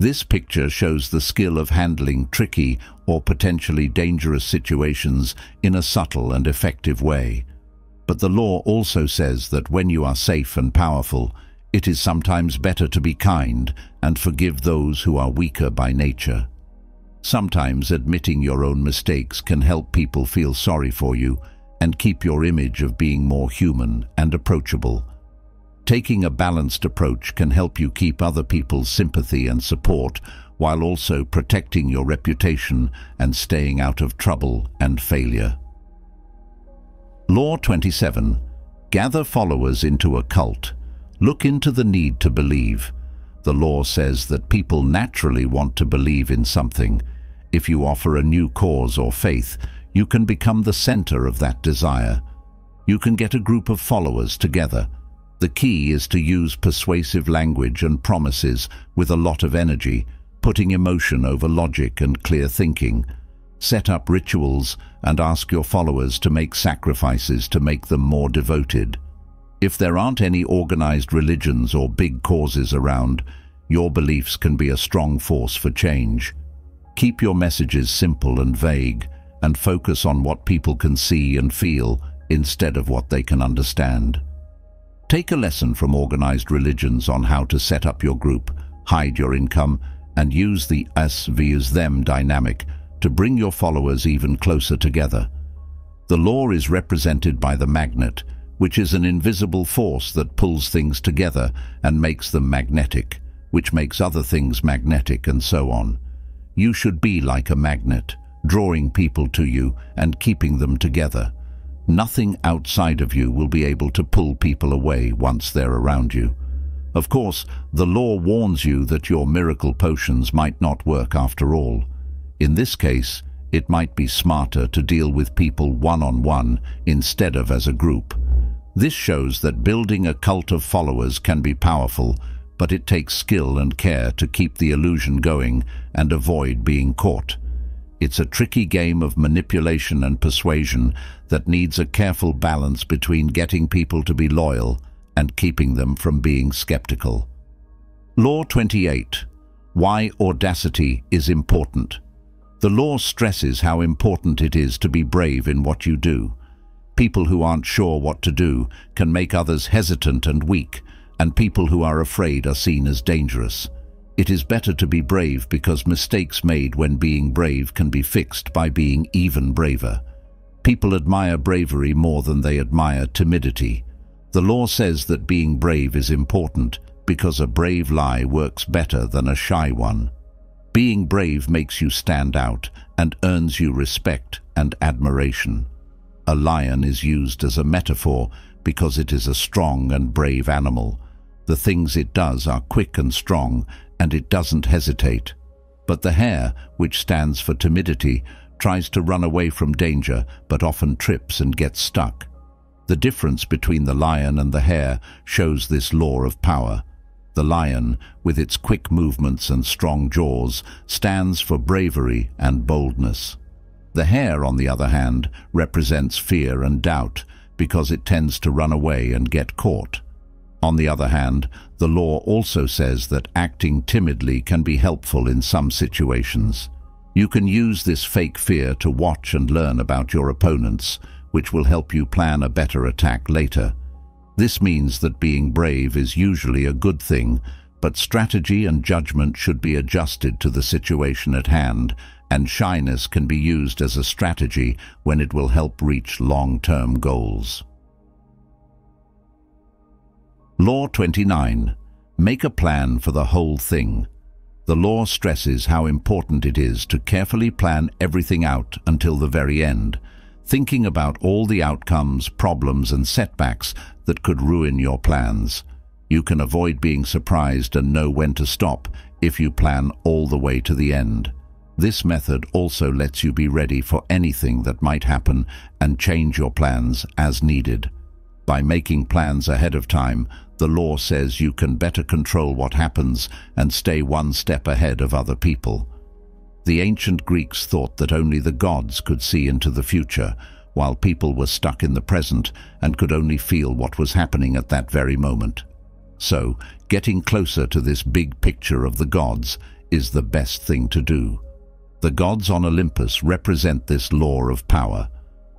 Speaker 1: This picture shows the skill of handling tricky or potentially dangerous situations in a subtle and effective way. But the law also says that when you are safe and powerful, it is sometimes better to be kind and forgive those who are weaker by nature. Sometimes admitting your own mistakes can help people feel sorry for you and keep your image of being more human and approachable. Taking a balanced approach can help you keep other people's sympathy and support while also protecting your reputation and staying out of trouble and failure. Law 27. Gather followers into a cult. Look into the need to believe. The law says that people naturally want to believe in something. If you offer a new cause or faith, you can become the center of that desire. You can get a group of followers together, the key is to use persuasive language and promises with a lot of energy, putting emotion over logic and clear thinking. Set up rituals and ask your followers to make sacrifices to make them more devoted. If there aren't any organized religions or big causes around, your beliefs can be a strong force for change. Keep your messages simple and vague, and focus on what people can see and feel instead of what they can understand. Take a lesson from organized religions on how to set up your group, hide your income, and use the us vs them dynamic to bring your followers even closer together. The law is represented by the magnet, which is an invisible force that pulls things together and makes them magnetic, which makes other things magnetic and so on. You should be like a magnet, drawing people to you and keeping them together. Nothing outside of you will be able to pull people away once they're around you. Of course, the law warns you that your miracle potions might not work after all. In this case, it might be smarter to deal with people one-on-one -on -one instead of as a group. This shows that building a cult of followers can be powerful, but it takes skill and care to keep the illusion going and avoid being caught. It's a tricky game of manipulation and persuasion that needs a careful balance between getting people to be loyal and keeping them from being skeptical. Law 28. Why audacity is important. The law stresses how important it is to be brave in what you do. People who aren't sure what to do can make others hesitant and weak, and people who are afraid are seen as dangerous. It is better to be brave because mistakes made when being brave can be fixed by being even braver. People admire bravery more than they admire timidity. The law says that being brave is important because a brave lie works better than a shy one. Being brave makes you stand out and earns you respect and admiration. A lion is used as a metaphor because it is a strong and brave animal. The things it does are quick and strong and it doesn't hesitate. But the hare, which stands for timidity, tries to run away from danger but often trips and gets stuck. The difference between the lion and the hare shows this law of power. The lion, with its quick movements and strong jaws, stands for bravery and boldness. The hare, on the other hand, represents fear and doubt because it tends to run away and get caught. On the other hand, the law also says that acting timidly can be helpful in some situations. You can use this fake fear to watch and learn about your opponents, which will help you plan a better attack later. This means that being brave is usually a good thing, but strategy and judgment should be adjusted to the situation at hand, and shyness can be used as a strategy when it will help reach long-term goals. Law 29. Make a plan for the whole thing. The law stresses how important it is to carefully plan everything out until the very end, thinking about all the outcomes, problems and setbacks that could ruin your plans. You can avoid being surprised and know when to stop if you plan all the way to the end. This method also lets you be ready for anything that might happen and change your plans as needed. By making plans ahead of time, the law says you can better control what happens and stay one step ahead of other people. The ancient Greeks thought that only the gods could see into the future, while people were stuck in the present and could only feel what was happening at that very moment. So, getting closer to this big picture of the gods is the best thing to do. The gods on Olympus represent this law of power.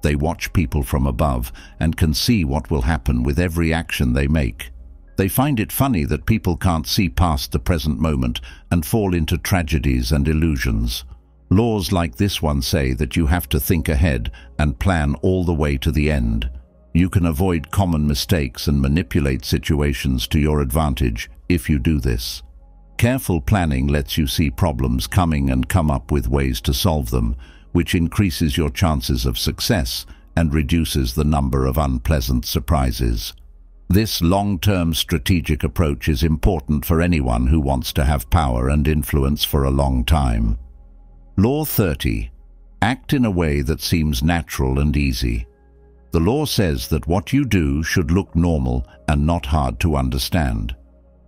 Speaker 1: They watch people from above and can see what will happen with every action they make. They find it funny that people can't see past the present moment and fall into tragedies and illusions. Laws like this one say that you have to think ahead and plan all the way to the end. You can avoid common mistakes and manipulate situations to your advantage if you do this. Careful planning lets you see problems coming and come up with ways to solve them, which increases your chances of success and reduces the number of unpleasant surprises. This long-term strategic approach is important for anyone who wants to have power and influence for a long time. Law 30. Act in a way that seems natural and easy. The law says that what you do should look normal and not hard to understand.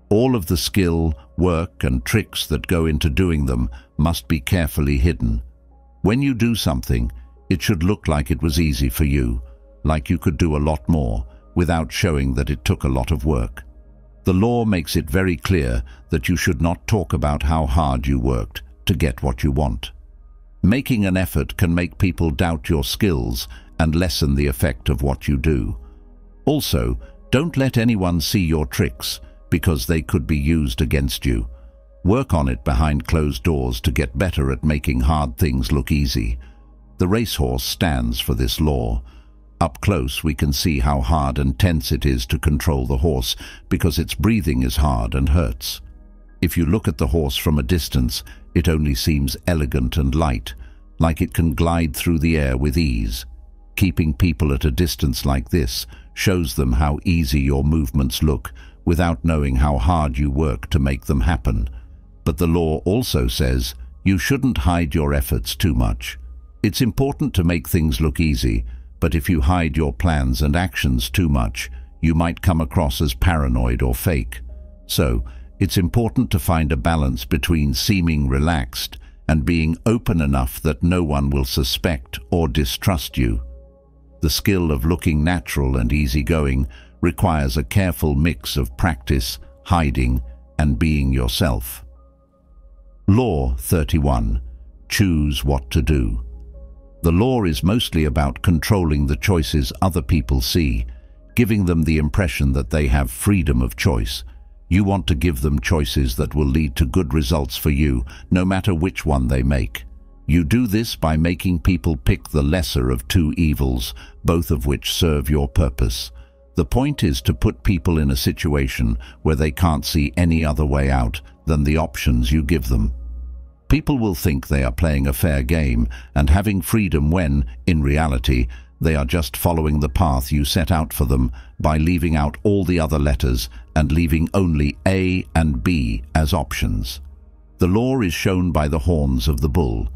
Speaker 1: All of the skill, work and tricks that go into doing them must be carefully hidden. When you do something, it should look like it was easy for you, like you could do a lot more, without showing that it took a lot of work. The law makes it very clear that you should not talk about how hard you worked to get what you want. Making an effort can make people doubt your skills and lessen the effect of what you do. Also, don't let anyone see your tricks because they could be used against you. Work on it behind closed doors to get better at making hard things look easy. The racehorse stands for this law. Up close, we can see how hard and tense it is to control the horse because its breathing is hard and hurts. If you look at the horse from a distance, it only seems elegant and light, like it can glide through the air with ease. Keeping people at a distance like this shows them how easy your movements look without knowing how hard you work to make them happen. But the law also says you shouldn't hide your efforts too much. It's important to make things look easy, but if you hide your plans and actions too much, you might come across as paranoid or fake. So, it's important to find a balance between seeming relaxed and being open enough that no one will suspect or distrust you. The skill of looking natural and easygoing requires a careful mix of practice, hiding, and being yourself. Law 31. Choose what to do. The law is mostly about controlling the choices other people see, giving them the impression that they have freedom of choice. You want to give them choices that will lead to good results for you, no matter which one they make. You do this by making people pick the lesser of two evils, both of which serve your purpose. The point is to put people in a situation where they can't see any other way out than the options you give them. People will think they are playing a fair game and having freedom when, in reality, they are just following the path you set out for them by leaving out all the other letters and leaving only A and B as options. The law is shown by the horns of the bull.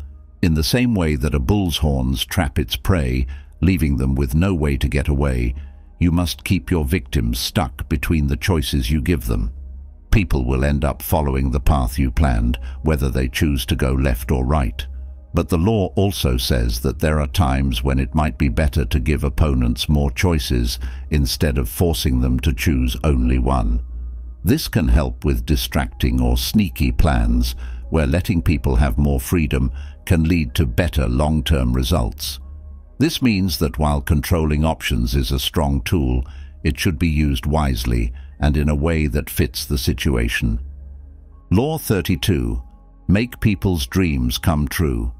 Speaker 1: In the same way that a bull's horns trap its prey, leaving them with no way to get away, you must keep your victims stuck between the choices you give them people will end up following the path you planned, whether they choose to go left or right. But the law also says that there are times when it might be better to give opponents more choices instead of forcing them to choose only one. This can help with distracting or sneaky plans, where letting people have more freedom can lead to better long-term results. This means that while controlling options is a strong tool, it should be used wisely and in a way that fits the situation. Law 32. Make people's dreams come true.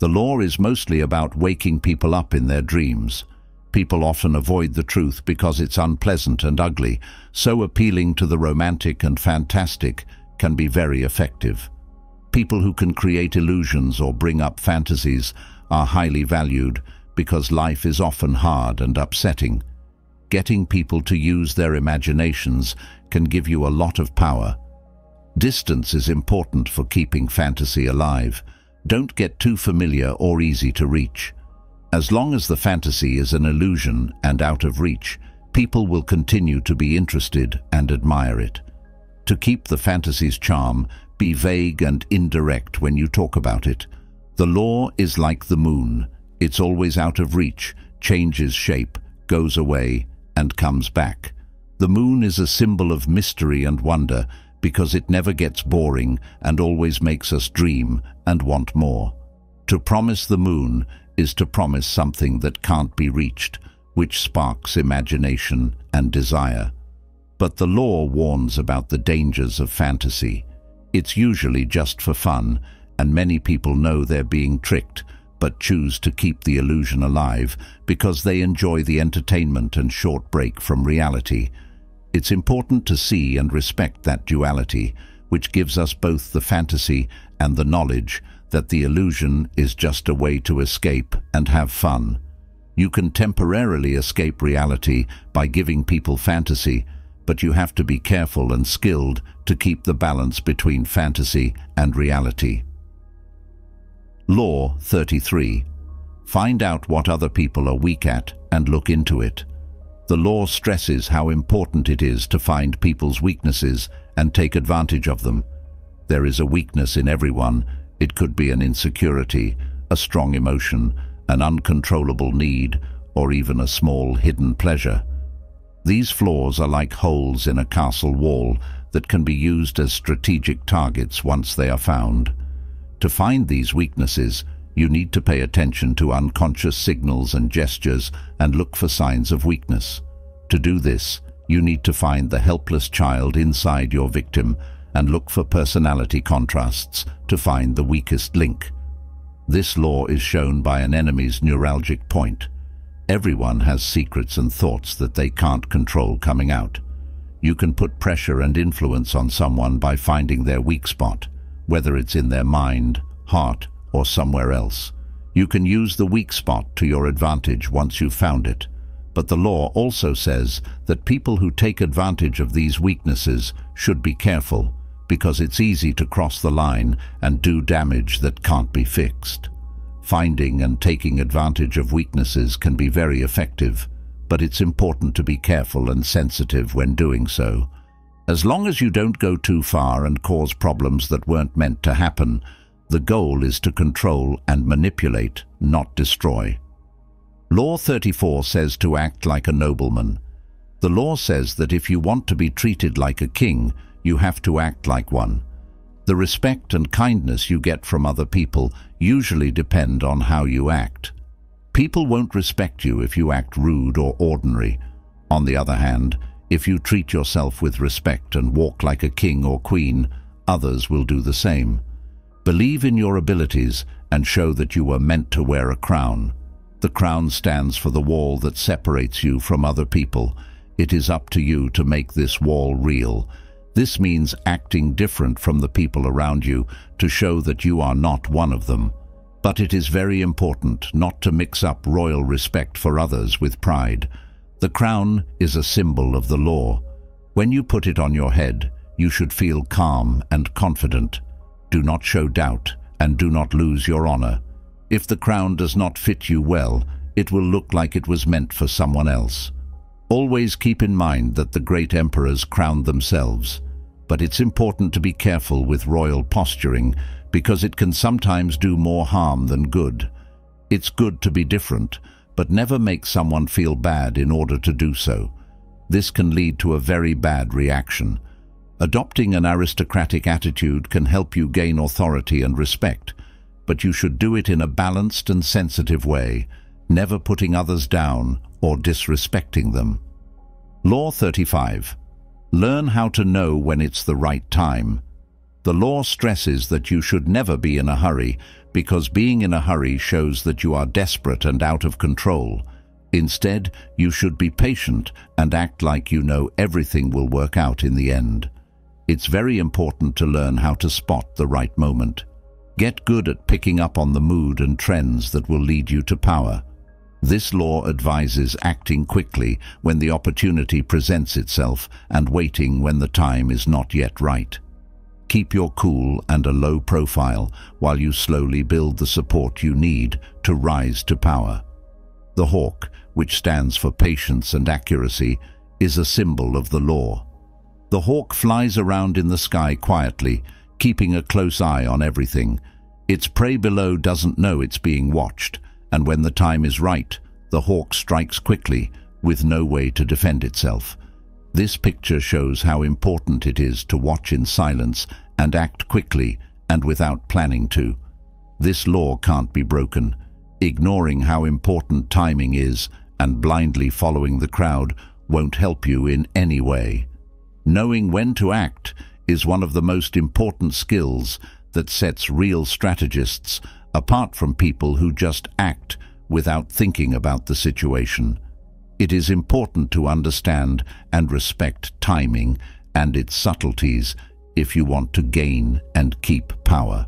Speaker 1: The law is mostly about waking people up in their dreams. People often avoid the truth because it's unpleasant and ugly, so appealing to the romantic and fantastic can be very effective. People who can create illusions or bring up fantasies are highly valued because life is often hard and upsetting. Getting people to use their imaginations can give you a lot of power. Distance is important for keeping fantasy alive. Don't get too familiar or easy to reach. As long as the fantasy is an illusion and out of reach, people will continue to be interested and admire it. To keep the fantasy's charm, be vague and indirect when you talk about it. The law is like the moon. It's always out of reach, changes shape, goes away, and comes back. The moon is a symbol of mystery and wonder, because it never gets boring and always makes us dream and want more. To promise the moon is to promise something that can't be reached, which sparks imagination and desire. But the law warns about the dangers of fantasy. It's usually just for fun, and many people know they're being tricked, but choose to keep the illusion alive because they enjoy the entertainment and short break from reality. It's important to see and respect that duality, which gives us both the fantasy and the knowledge that the illusion is just a way to escape and have fun. You can temporarily escape reality by giving people fantasy, but you have to be careful and skilled to keep the balance between fantasy and reality. Law 33. Find out what other people are weak at and look into it. The law stresses how important it is to find people's weaknesses and take advantage of them. There is a weakness in everyone. It could be an insecurity, a strong emotion, an uncontrollable need, or even a small hidden pleasure. These flaws are like holes in a castle wall that can be used as strategic targets once they are found. To find these weaknesses, you need to pay attention to unconscious signals and gestures and look for signs of weakness. To do this, you need to find the helpless child inside your victim and look for personality contrasts to find the weakest link. This law is shown by an enemy's neuralgic point. Everyone has secrets and thoughts that they can't control coming out. You can put pressure and influence on someone by finding their weak spot, whether it's in their mind, heart, or somewhere else. You can use the weak spot to your advantage once you've found it. But the law also says that people who take advantage of these weaknesses should be careful because it's easy to cross the line and do damage that can't be fixed. Finding and taking advantage of weaknesses can be very effective, but it's important to be careful and sensitive when doing so. As long as you don't go too far and cause problems that weren't meant to happen, the goal is to control and manipulate, not destroy. Law 34 says to act like a nobleman. The law says that if you want to be treated like a king, you have to act like one. The respect and kindness you get from other people usually depend on how you act. People won't respect you if you act rude or ordinary. On the other hand, if you treat yourself with respect and walk like a king or queen, others will do the same. Believe in your abilities and show that you were meant to wear a crown. The crown stands for the wall that separates you from other people. It is up to you to make this wall real this means acting different from the people around you to show that you are not one of them. But it is very important not to mix up royal respect for others with pride. The crown is a symbol of the law. When you put it on your head, you should feel calm and confident. Do not show doubt and do not lose your honor. If the crown does not fit you well, it will look like it was meant for someone else. Always keep in mind that the great emperors crowned themselves but it's important to be careful with royal posturing because it can sometimes do more harm than good. It's good to be different, but never make someone feel bad in order to do so. This can lead to a very bad reaction. Adopting an aristocratic attitude can help you gain authority and respect, but you should do it in a balanced and sensitive way, never putting others down or disrespecting them. Law 35 Learn how to know when it's the right time. The law stresses that you should never be in a hurry because being in a hurry shows that you are desperate and out of control. Instead, you should be patient and act like you know everything will work out in the end. It's very important to learn how to spot the right moment. Get good at picking up on the mood and trends that will lead you to power. This law advises acting quickly when the opportunity presents itself and waiting when the time is not yet right. Keep your cool and a low profile while you slowly build the support you need to rise to power. The hawk, which stands for patience and accuracy, is a symbol of the law. The hawk flies around in the sky quietly, keeping a close eye on everything. Its prey below doesn't know it's being watched, and when the time is right, the hawk strikes quickly, with no way to defend itself. This picture shows how important it is to watch in silence and act quickly and without planning to. This law can't be broken. Ignoring how important timing is and blindly following the crowd won't help you in any way. Knowing when to act is one of the most important skills that sets real strategists apart from people who just act without thinking about the situation. It is important to understand and respect timing and its subtleties if you want to gain and keep power.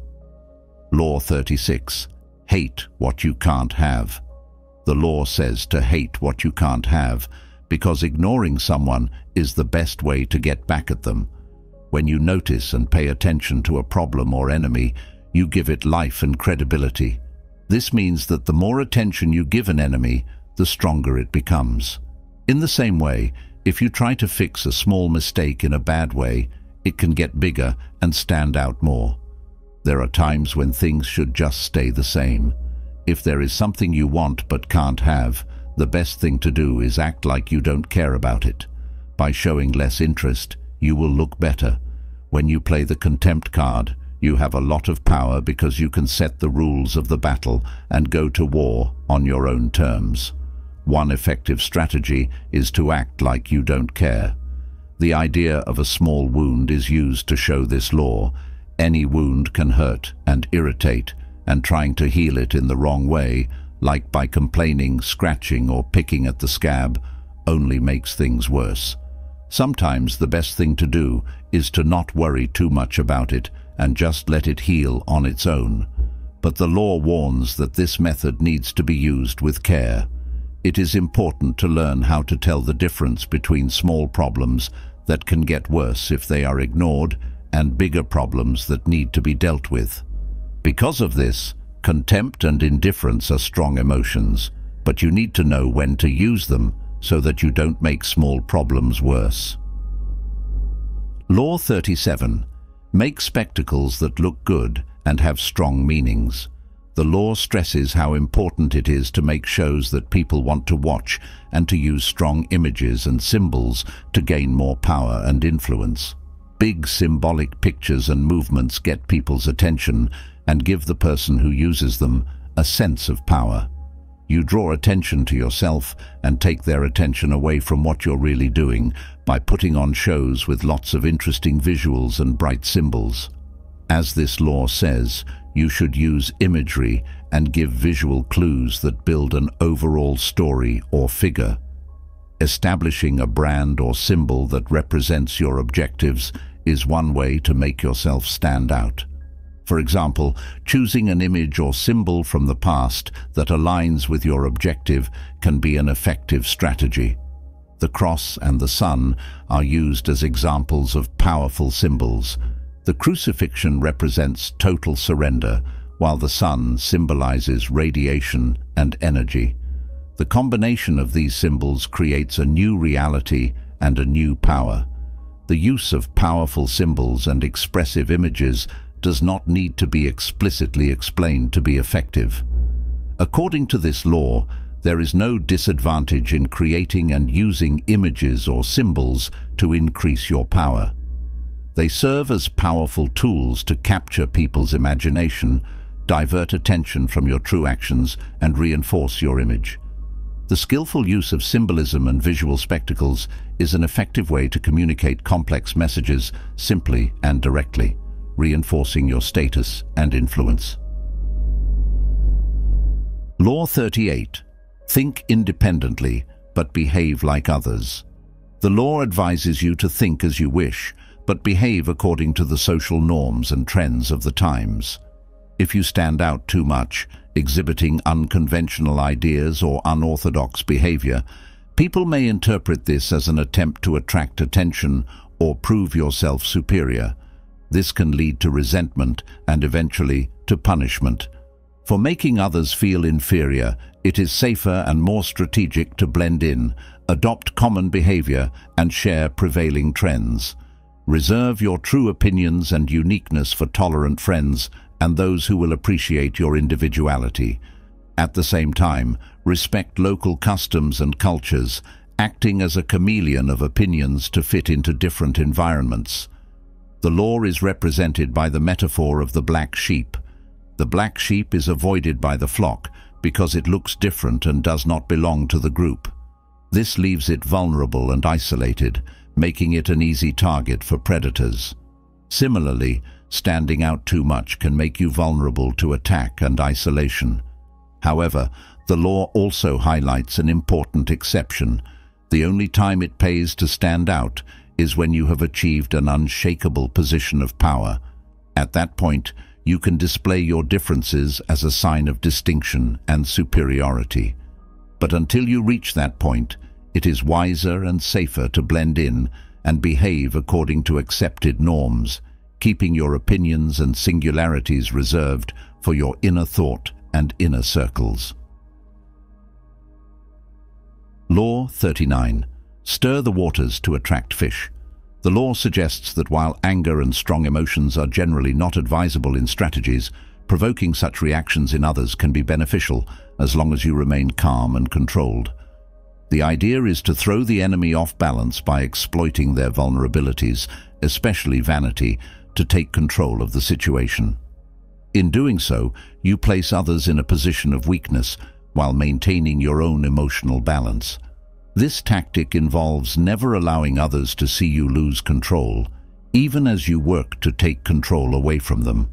Speaker 1: Law 36. Hate what you can't have. The law says to hate what you can't have because ignoring someone is the best way to get back at them. When you notice and pay attention to a problem or enemy, you give it life and credibility. This means that the more attention you give an enemy, the stronger it becomes. In the same way, if you try to fix a small mistake in a bad way, it can get bigger and stand out more. There are times when things should just stay the same. If there is something you want but can't have, the best thing to do is act like you don't care about it. By showing less interest, you will look better. When you play the contempt card, you have a lot of power because you can set the rules of the battle and go to war on your own terms. One effective strategy is to act like you don't care. The idea of a small wound is used to show this law. Any wound can hurt and irritate, and trying to heal it in the wrong way, like by complaining, scratching or picking at the scab, only makes things worse. Sometimes the best thing to do is to not worry too much about it and just let it heal on its own. But the law warns that this method needs to be used with care. It is important to learn how to tell the difference between small problems that can get worse if they are ignored and bigger problems that need to be dealt with. Because of this, contempt and indifference are strong emotions, but you need to know when to use them so that you don't make small problems worse. Law 37 Make spectacles that look good and have strong meanings. The law stresses how important it is to make shows that people want to watch and to use strong images and symbols to gain more power and influence. Big symbolic pictures and movements get people's attention and give the person who uses them a sense of power. You draw attention to yourself and take their attention away from what you're really doing by putting on shows with lots of interesting visuals and bright symbols. As this law says, you should use imagery and give visual clues that build an overall story or figure. Establishing a brand or symbol that represents your objectives is one way to make yourself stand out. For example, choosing an image or symbol from the past that aligns with your objective can be an effective strategy. The cross and the sun are used as examples of powerful symbols. The crucifixion represents total surrender, while the sun symbolizes radiation and energy. The combination of these symbols creates a new reality and a new power. The use of powerful symbols and expressive images does not need to be explicitly explained to be effective. According to this law, there is no disadvantage in creating and using images or symbols to increase your power. They serve as powerful tools to capture people's imagination, divert attention from your true actions, and reinforce your image. The skillful use of symbolism and visual spectacles is an effective way to communicate complex messages simply and directly reinforcing your status and influence. Law 38. Think independently, but behave like others. The law advises you to think as you wish, but behave according to the social norms and trends of the times. If you stand out too much, exhibiting unconventional ideas or unorthodox behavior, people may interpret this as an attempt to attract attention or prove yourself superior. This can lead to resentment and eventually to punishment. For making others feel inferior, it is safer and more strategic to blend in, adopt common behavior and share prevailing trends. Reserve your true opinions and uniqueness for tolerant friends and those who will appreciate your individuality. At the same time, respect local customs and cultures acting as a chameleon of opinions to fit into different environments. The law is represented by the metaphor of the black sheep. The black sheep is avoided by the flock because it looks different and does not belong to the group. This leaves it vulnerable and isolated, making it an easy target for predators. Similarly, standing out too much can make you vulnerable to attack and isolation. However, the law also highlights an important exception. The only time it pays to stand out is when you have achieved an unshakable position of power. At that point, you can display your differences as a sign of distinction and superiority. But until you reach that point, it is wiser and safer to blend in and behave according to accepted norms, keeping your opinions and singularities reserved for your inner thought and inner circles. Law 39. Stir the waters to attract fish. The law suggests that while anger and strong emotions are generally not advisable in strategies, provoking such reactions in others can be beneficial as long as you remain calm and controlled. The idea is to throw the enemy off balance by exploiting their vulnerabilities, especially vanity, to take control of the situation. In doing so, you place others in a position of weakness while maintaining your own emotional balance. This tactic involves never allowing others to see you lose control, even as you work to take control away from them.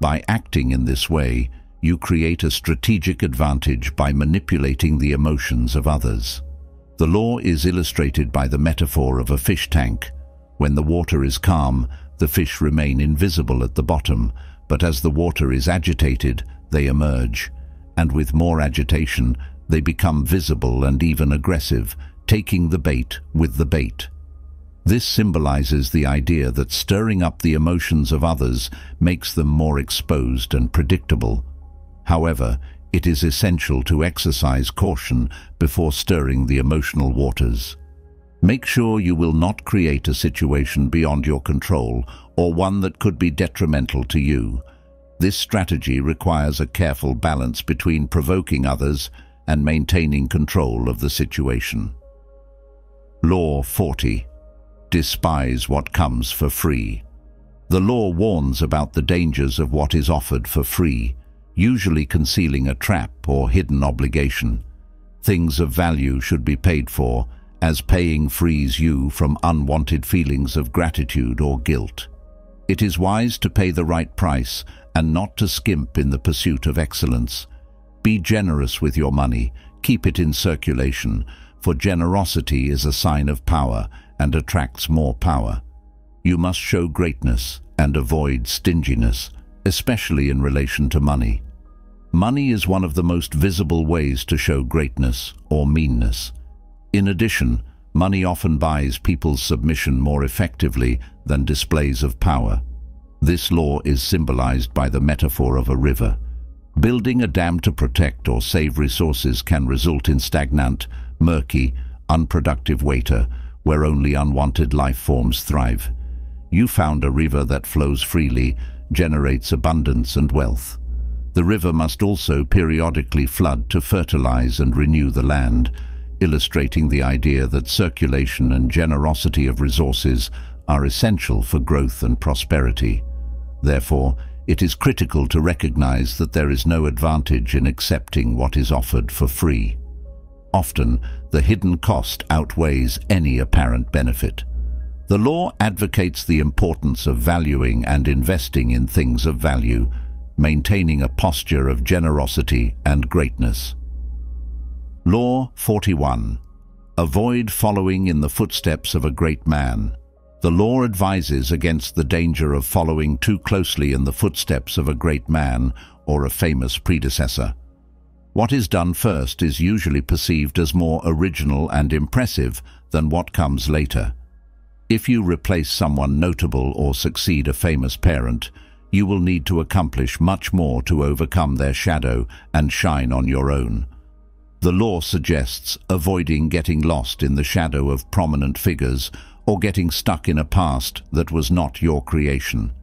Speaker 1: By acting in this way, you create a strategic advantage by manipulating the emotions of others. The law is illustrated by the metaphor of a fish tank. When the water is calm, the fish remain invisible at the bottom, but as the water is agitated, they emerge. And with more agitation, they become visible and even aggressive, taking the bait with the bait. This symbolizes the idea that stirring up the emotions of others makes them more exposed and predictable. However, it is essential to exercise caution before stirring the emotional waters. Make sure you will not create a situation beyond your control or one that could be detrimental to you. This strategy requires a careful balance between provoking others and maintaining control of the situation. Law 40. Despise what comes for free. The law warns about the dangers of what is offered for free, usually concealing a trap or hidden obligation. Things of value should be paid for, as paying frees you from unwanted feelings of gratitude or guilt. It is wise to pay the right price and not to skimp in the pursuit of excellence. Be generous with your money, keep it in circulation, for generosity is a sign of power and attracts more power. You must show greatness and avoid stinginess, especially in relation to money. Money is one of the most visible ways to show greatness or meanness. In addition, money often buys people's submission more effectively than displays of power. This law is symbolized by the metaphor of a river. Building a dam to protect or save resources can result in stagnant, murky, unproductive water where only unwanted life forms thrive. You found a river that flows freely, generates abundance and wealth. The river must also periodically flood to fertilize and renew the land, illustrating the idea that circulation and generosity of resources are essential for growth and prosperity. Therefore, it is critical to recognize that there is no advantage in accepting what is offered for free. Often, the hidden cost outweighs any apparent benefit. The law advocates the importance of valuing and investing in things of value, maintaining a posture of generosity and greatness. Law 41. Avoid following in the footsteps of a great man. The law advises against the danger of following too closely in the footsteps of a great man or a famous predecessor. What is done first is usually perceived as more original and impressive than what comes later. If you replace someone notable or succeed a famous parent, you will need to accomplish much more to overcome their shadow and shine on your own. The law suggests avoiding getting lost in the shadow of prominent figures or getting stuck in a past that was not your creation.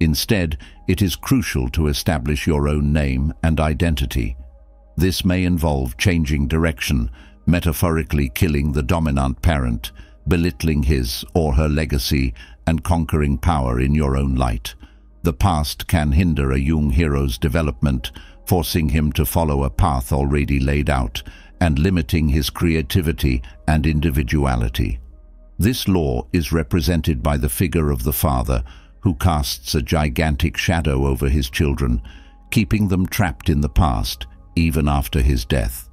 Speaker 1: Instead, it is crucial to establish your own name and identity. This may involve changing direction, metaphorically killing the dominant parent, belittling his or her legacy and conquering power in your own light. The past can hinder a young hero's development, forcing him to follow a path already laid out and limiting his creativity and individuality. This law is represented by the figure of the father, who casts a gigantic shadow over his children, keeping them trapped in the past, even after his death.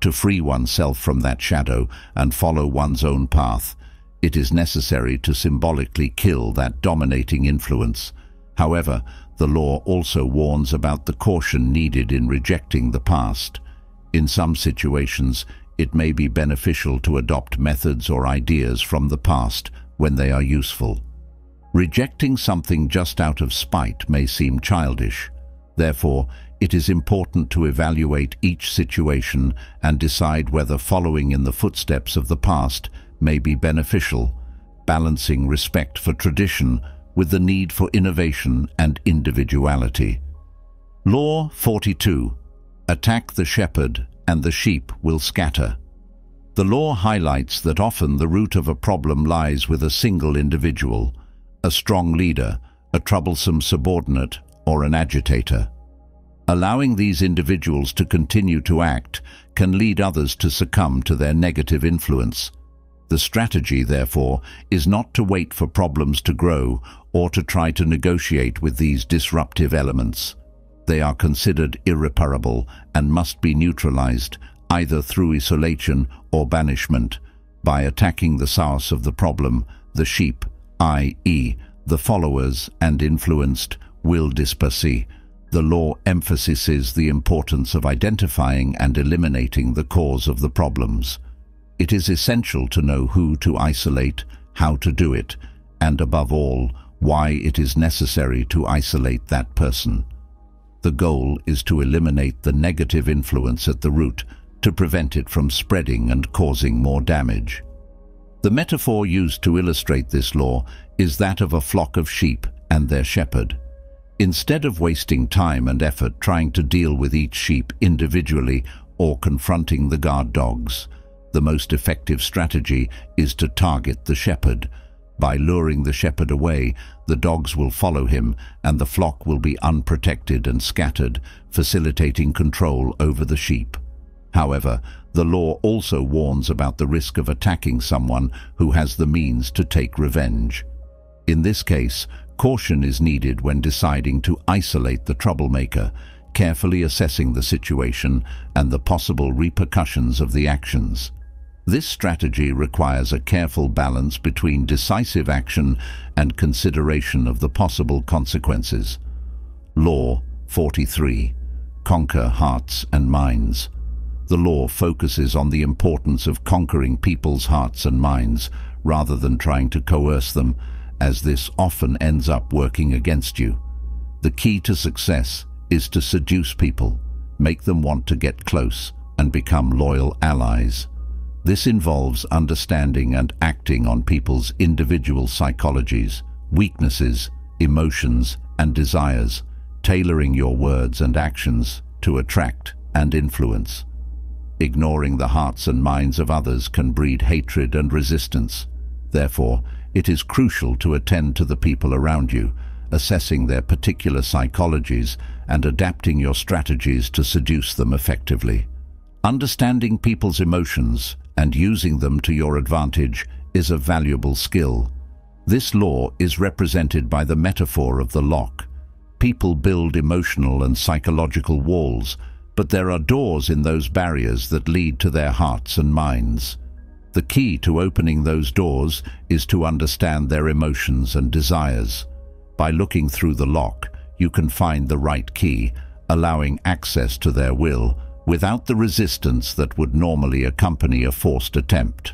Speaker 1: To free oneself from that shadow and follow one's own path, it is necessary to symbolically kill that dominating influence. However, the law also warns about the caution needed in rejecting the past. In some situations, it may be beneficial to adopt methods or ideas from the past when they are useful. Rejecting something just out of spite may seem childish. Therefore, it is important to evaluate each situation and decide whether following in the footsteps of the past may be beneficial, balancing respect for tradition with the need for innovation and individuality. Law 42. Attack the shepherd and the sheep will scatter. The law highlights that often the root of a problem lies with a single individual, a strong leader, a troublesome subordinate, or an agitator. Allowing these individuals to continue to act can lead others to succumb to their negative influence. The strategy, therefore, is not to wait for problems to grow or to try to negotiate with these disruptive elements. They are considered irreparable and must be neutralized either through isolation or banishment by attacking the source of the problem, the sheep, i.e., the followers and influenced will disperse. The law emphasizes the importance of identifying and eliminating the cause of the problems. It is essential to know who to isolate, how to do it, and above all, why it is necessary to isolate that person. The goal is to eliminate the negative influence at the root to prevent it from spreading and causing more damage. The metaphor used to illustrate this law is that of a flock of sheep and their shepherd. Instead of wasting time and effort trying to deal with each sheep individually or confronting the guard dogs, the most effective strategy is to target the shepherd. By luring the shepherd away, the dogs will follow him and the flock will be unprotected and scattered, facilitating control over the sheep. However, the law also warns about the risk of attacking someone who has the means to take revenge. In this case, Caution is needed when deciding to isolate the troublemaker, carefully assessing the situation and the possible repercussions of the actions. This strategy requires a careful balance between decisive action and consideration of the possible consequences. Law 43. Conquer hearts and minds. The law focuses on the importance of conquering people's hearts and minds rather than trying to coerce them as this often ends up working against you. The key to success is to seduce people, make them want to get close and become loyal allies. This involves understanding and acting on people's individual psychologies, weaknesses, emotions and desires, tailoring your words and actions to attract and influence. Ignoring the hearts and minds of others can breed hatred and resistance. Therefore, it is crucial to attend to the people around you, assessing their particular psychologies and adapting your strategies to seduce them effectively. Understanding people's emotions and using them to your advantage is a valuable skill. This law is represented by the metaphor of the lock. People build emotional and psychological walls, but there are doors in those barriers that lead to their hearts and minds. The key to opening those doors is to understand their emotions and desires. By looking through the lock, you can find the right key, allowing access to their will without the resistance that would normally accompany a forced attempt.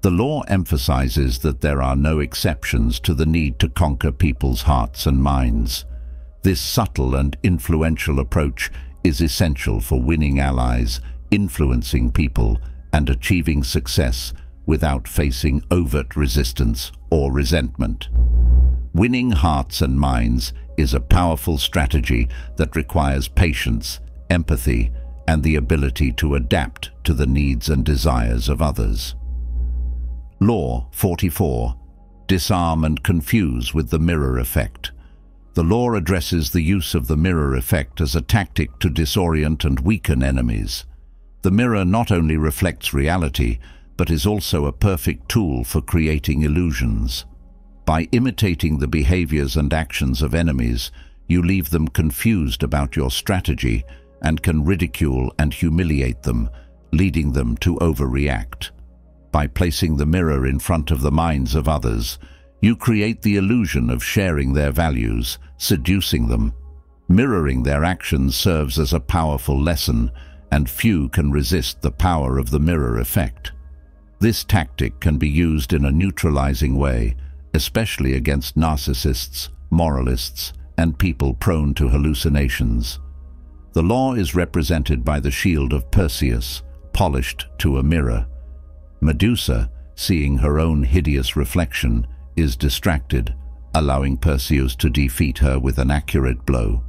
Speaker 1: The law emphasizes that there are no exceptions to the need to conquer people's hearts and minds. This subtle and influential approach is essential for winning allies, influencing people, and achieving success without facing overt resistance or resentment. Winning hearts and minds is a powerful strategy that requires patience, empathy, and the ability to adapt to the needs and desires of others. Law 44. Disarm and confuse with the mirror effect. The law addresses the use of the mirror effect as a tactic to disorient and weaken enemies. The mirror not only reflects reality, but is also a perfect tool for creating illusions. By imitating the behaviors and actions of enemies, you leave them confused about your strategy and can ridicule and humiliate them, leading them to overreact. By placing the mirror in front of the minds of others, you create the illusion of sharing their values, seducing them. Mirroring their actions serves as a powerful lesson, and few can resist the power of the mirror effect. This tactic can be used in a neutralizing way, especially against narcissists, moralists, and people prone to hallucinations. The law is represented by the shield of Perseus, polished to a mirror. Medusa, seeing her own hideous reflection, is distracted, allowing Perseus to defeat her with an accurate blow.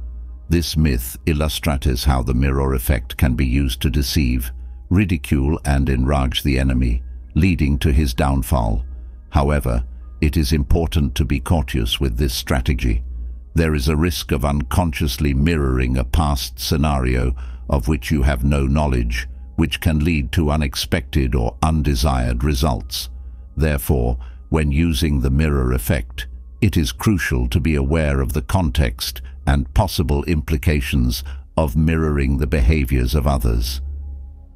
Speaker 1: This myth illustrates how the mirror effect can be used to deceive, ridicule and enrage the enemy, leading to his downfall. However, it is important to be cautious with this strategy there is a risk of unconsciously mirroring a past scenario of which you have no knowledge, which can lead to unexpected or undesired results. Therefore, when using the mirror effect, it is crucial to be aware of the context and possible implications of mirroring the behaviors of others.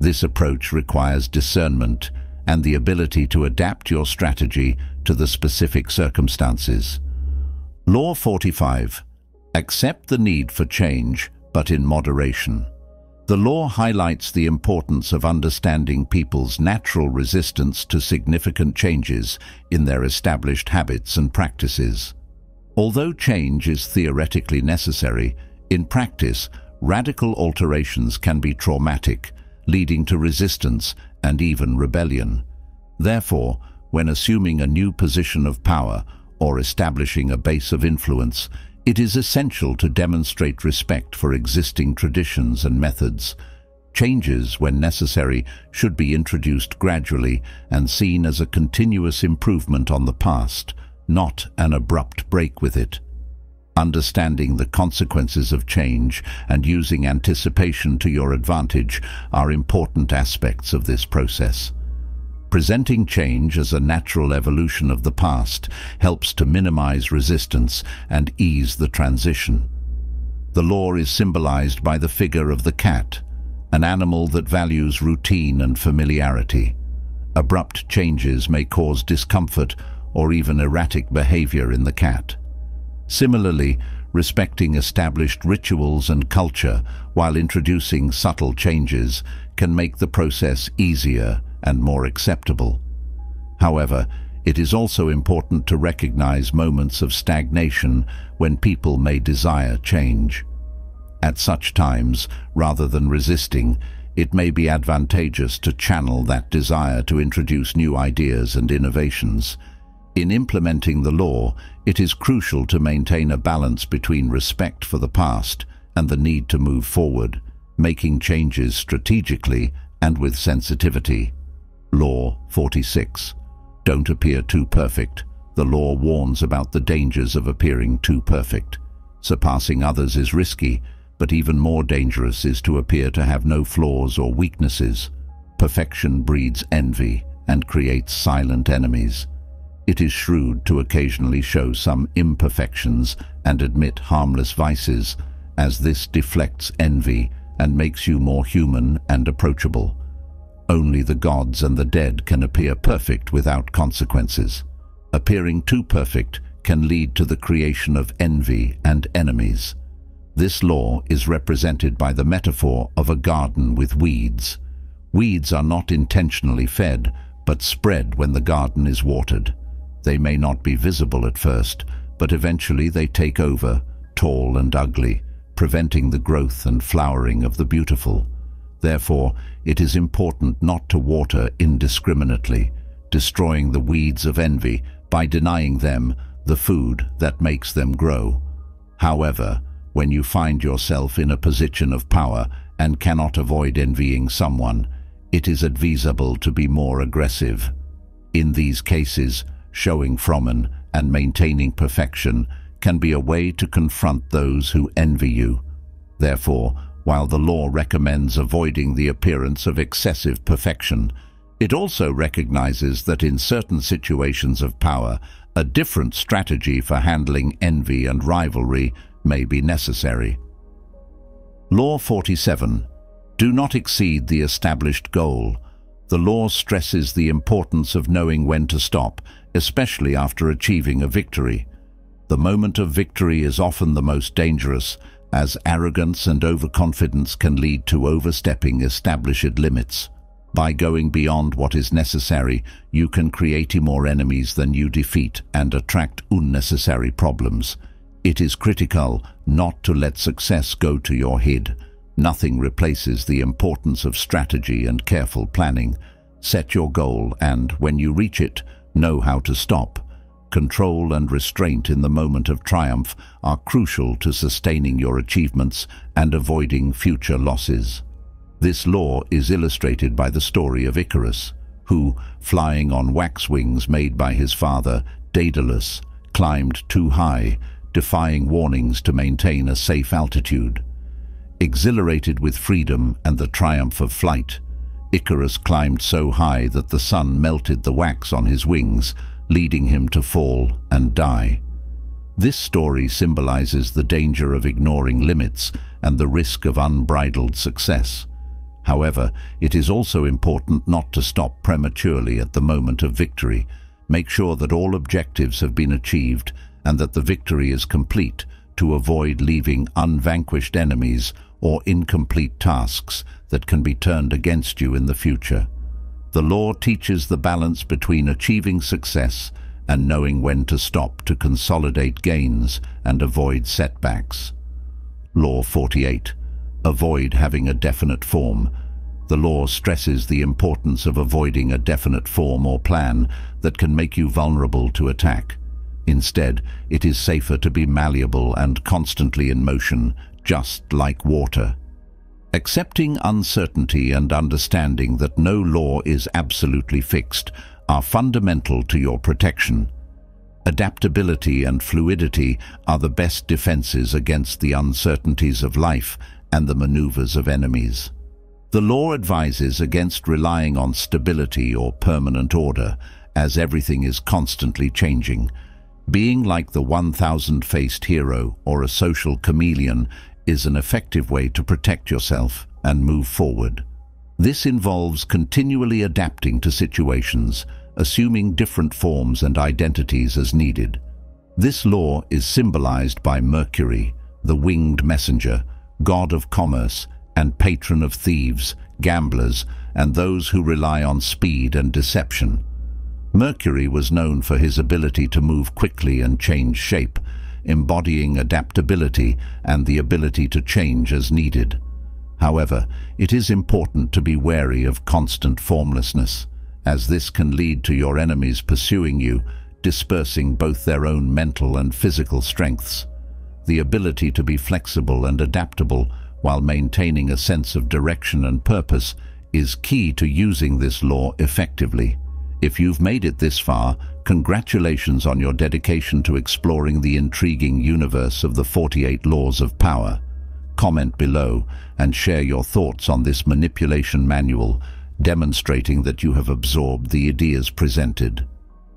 Speaker 1: This approach requires discernment and the ability to adapt your strategy to the specific circumstances. Law 45. Accept the need for change, but in moderation. The law highlights the importance of understanding people's natural resistance to significant changes in their established habits and practices. Although change is theoretically necessary, in practice, radical alterations can be traumatic, leading to resistance and even rebellion. Therefore, when assuming a new position of power or establishing a base of influence, it is essential to demonstrate respect for existing traditions and methods. Changes, when necessary, should be introduced gradually and seen as a continuous improvement on the past, not an abrupt break with it. Understanding the consequences of change and using anticipation to your advantage are important aspects of this process. Presenting change as a natural evolution of the past helps to minimize resistance and ease the transition. The law is symbolized by the figure of the cat, an animal that values routine and familiarity. Abrupt changes may cause discomfort or even erratic behavior in the cat. Similarly, respecting established rituals and culture while introducing subtle changes can make the process easier and more acceptable. However, it is also important to recognize moments of stagnation when people may desire change. At such times, rather than resisting, it may be advantageous to channel that desire to introduce new ideas and innovations. In implementing the law, it is crucial to maintain a balance between respect for the past and the need to move forward, making changes strategically and with sensitivity. Law 46. Don't appear too perfect. The law warns about the dangers of appearing too perfect. Surpassing others is risky, but even more dangerous is to appear to have no flaws or weaknesses. Perfection breeds envy and creates silent enemies. It is shrewd to occasionally show some imperfections and admit harmless vices, as this deflects envy and makes you more human and approachable. Only the gods and the dead can appear perfect without consequences. Appearing too perfect can lead to the creation of envy and enemies. This law is represented by the metaphor of a garden with weeds. Weeds are not intentionally fed, but spread when the garden is watered. They may not be visible at first, but eventually they take over, tall and ugly, preventing the growth and flowering of the beautiful. Therefore, it is important not to water indiscriminately, destroying the weeds of envy by denying them the food that makes them grow. However, when you find yourself in a position of power and cannot avoid envying someone, it is advisable to be more aggressive. In these cases, showing fromen and maintaining perfection can be a way to confront those who envy you. Therefore, while the law recommends avoiding the appearance of excessive perfection, it also recognizes that in certain situations of power, a different strategy for handling envy and rivalry may be necessary. Law 47. Do not exceed the established goal. The law stresses the importance of knowing when to stop, especially after achieving a victory. The moment of victory is often the most dangerous, as arrogance and overconfidence can lead to overstepping established limits. By going beyond what is necessary, you can create more enemies than you defeat and attract unnecessary problems. It is critical not to let success go to your head. Nothing replaces the importance of strategy and careful planning. Set your goal and, when you reach it, know how to stop. Control and restraint in the moment of triumph are crucial to sustaining your achievements and avoiding future losses. This law is illustrated by the story of Icarus, who, flying on wax wings made by his father, Daedalus, climbed too high defying warnings to maintain a safe altitude. Exhilarated with freedom and the triumph of flight, Icarus climbed so high that the sun melted the wax on his wings, leading him to fall and die. This story symbolizes the danger of ignoring limits and the risk of unbridled success. However, it is also important not to stop prematurely at the moment of victory. Make sure that all objectives have been achieved and that the victory is complete to avoid leaving unvanquished enemies or incomplete tasks that can be turned against you in the future. The law teaches the balance between achieving success and knowing when to stop to consolidate gains and avoid setbacks. Law 48. Avoid having a definite form. The law stresses the importance of avoiding a definite form or plan that can make you vulnerable to attack. Instead, it is safer to be malleable and constantly in motion, just like water. Accepting uncertainty and understanding that no law is absolutely fixed are fundamental to your protection. Adaptability and fluidity are the best defenses against the uncertainties of life and the maneuvers of enemies. The law advises against relying on stability or permanent order, as everything is constantly changing, being like the 1,000-faced hero or a social chameleon is an effective way to protect yourself and move forward. This involves continually adapting to situations, assuming different forms and identities as needed. This law is symbolized by Mercury, the winged messenger, god of commerce and patron of thieves, gamblers, and those who rely on speed and deception. Mercury was known for his ability to move quickly and change shape, embodying adaptability and the ability to change as needed. However, it is important to be wary of constant formlessness, as this can lead to your enemies pursuing you, dispersing both their own mental and physical strengths. The ability to be flexible and adaptable while maintaining a sense of direction and purpose is key to using this law effectively. If you've made it this far, congratulations on your dedication to exploring the intriguing universe of the 48 Laws of Power. Comment below and share your thoughts on this manipulation manual, demonstrating that you have absorbed the ideas presented.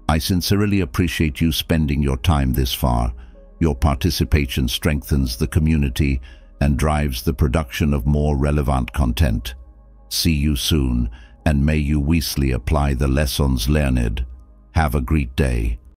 Speaker 1: I sincerely appreciate you spending your time this far. Your participation strengthens the community and drives the production of more relevant content. See you soon and may you wisely apply the lessons learned. Have a great day.